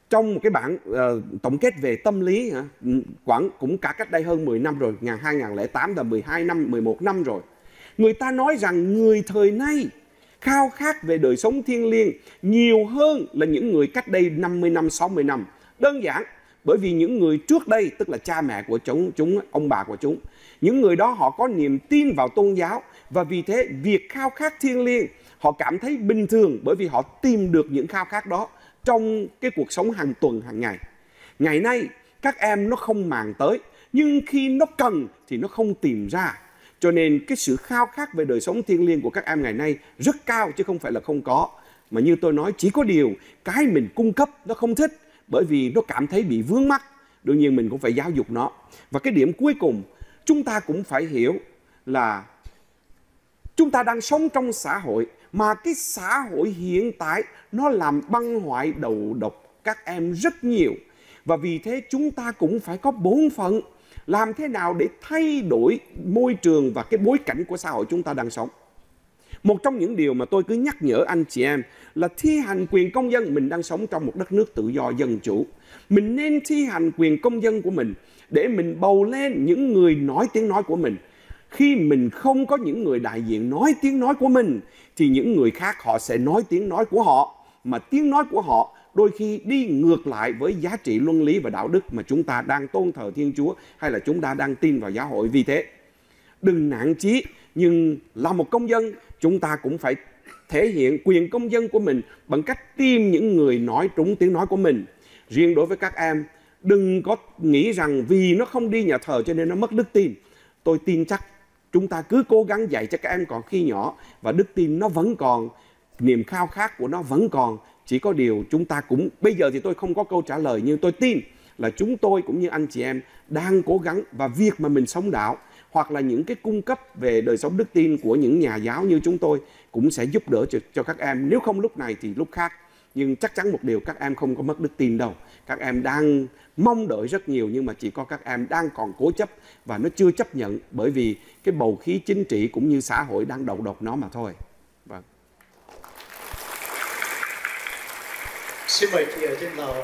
trong một cái bản uh, ờ, tổng kết về tâm lý hả, ừ, Quảng cũng cả cách đây hơn 10 năm rồi, ngày 2008 là 12 năm, 11 năm rồi. Người ta nói rằng người thời nay khao khát về đời sống thiêng liêng nhiều hơn là những người cách đây 50 năm, 60 năm. Đơn giản bởi vì những người trước đây tức là cha mẹ của chúng, chúng ông bà của chúng, những người đó họ có niềm tin vào tôn giáo và vì thế việc khao khát thiêng liêng họ cảm thấy bình thường bởi vì họ tìm được những khao khát đó trong cái cuộc sống hàng tuần, hàng ngày. Ngày nay, các em nó không màng tới, nhưng khi nó cần thì nó không tìm ra. Cho nên cái sự khao khát về đời sống thiêng liêng của các em ngày nay rất cao, chứ không phải là không có. Mà như tôi nói, chỉ có điều cái mình cung cấp nó không thích, bởi vì nó cảm thấy bị vướng mắc. Đương nhiên mình cũng phải giáo dục nó. Và cái điểm cuối cùng, chúng ta cũng phải hiểu là chúng ta đang sống trong xã hội mà cái xã hội hiện tại nó làm băng hoại đầu độc các em rất nhiều. Và vì thế chúng ta cũng phải có bốn phận làm thế nào để thay đổi môi trường và cái bối cảnh của xã hội chúng ta đang sống. Một trong những điều mà tôi cứ nhắc nhở anh chị em là thi hành quyền công dân, mình đang sống trong một đất nước tự do dân chủ. Mình nên thi hành quyền công dân của mình để mình bầu lên những người nói tiếng nói của mình khi mình không có những người đại diện nói tiếng nói của mình, thì những người khác họ sẽ nói tiếng nói của họ. Mà tiếng nói của họ đôi khi đi ngược lại với giá trị luân lý và đạo đức mà chúng ta đang tôn thờ Thiên Chúa hay là chúng ta đang tin vào giáo hội. Vì thế, đừng nản chí, nhưng là một công dân, chúng ta cũng phải thể hiện quyền công dân của mình bằng cách tìm những người nói trúng tiếng nói của mình. Riêng đối với các em, đừng có nghĩ rằng vì nó không đi nhà thờ cho nên nó mất đức tin. Tôi tin chắc chúng ta cứ cố gắng dạy cho các em còn khi nhỏ và đức tin nó vẫn còn niềm khao khát của nó vẫn còn. Chỉ có điều chúng ta cũng bây giờ thì tôi không có câu trả lời nhưng tôi tin là chúng tôi cũng như anh chị em đang cố gắng và việc mà mình sống đạo hoặc là những cái cung cấp về đời sống đức tin của những nhà giáo như chúng tôi cũng sẽ giúp đỡ cho, cho các em. Nếu không lúc này thì lúc khác. Nhưng chắc chắn một điều các em không có mất đức tin đâu. Các em đang mong đợi rất nhiều nhưng mà chỉ có các em đang còn cố chấp và nó chưa chấp nhận bởi vì cái bầu khí chính trị cũng như xã hội đang đầu độc nó mà thôi. Vâng. Xin mời chị ở trên lầu.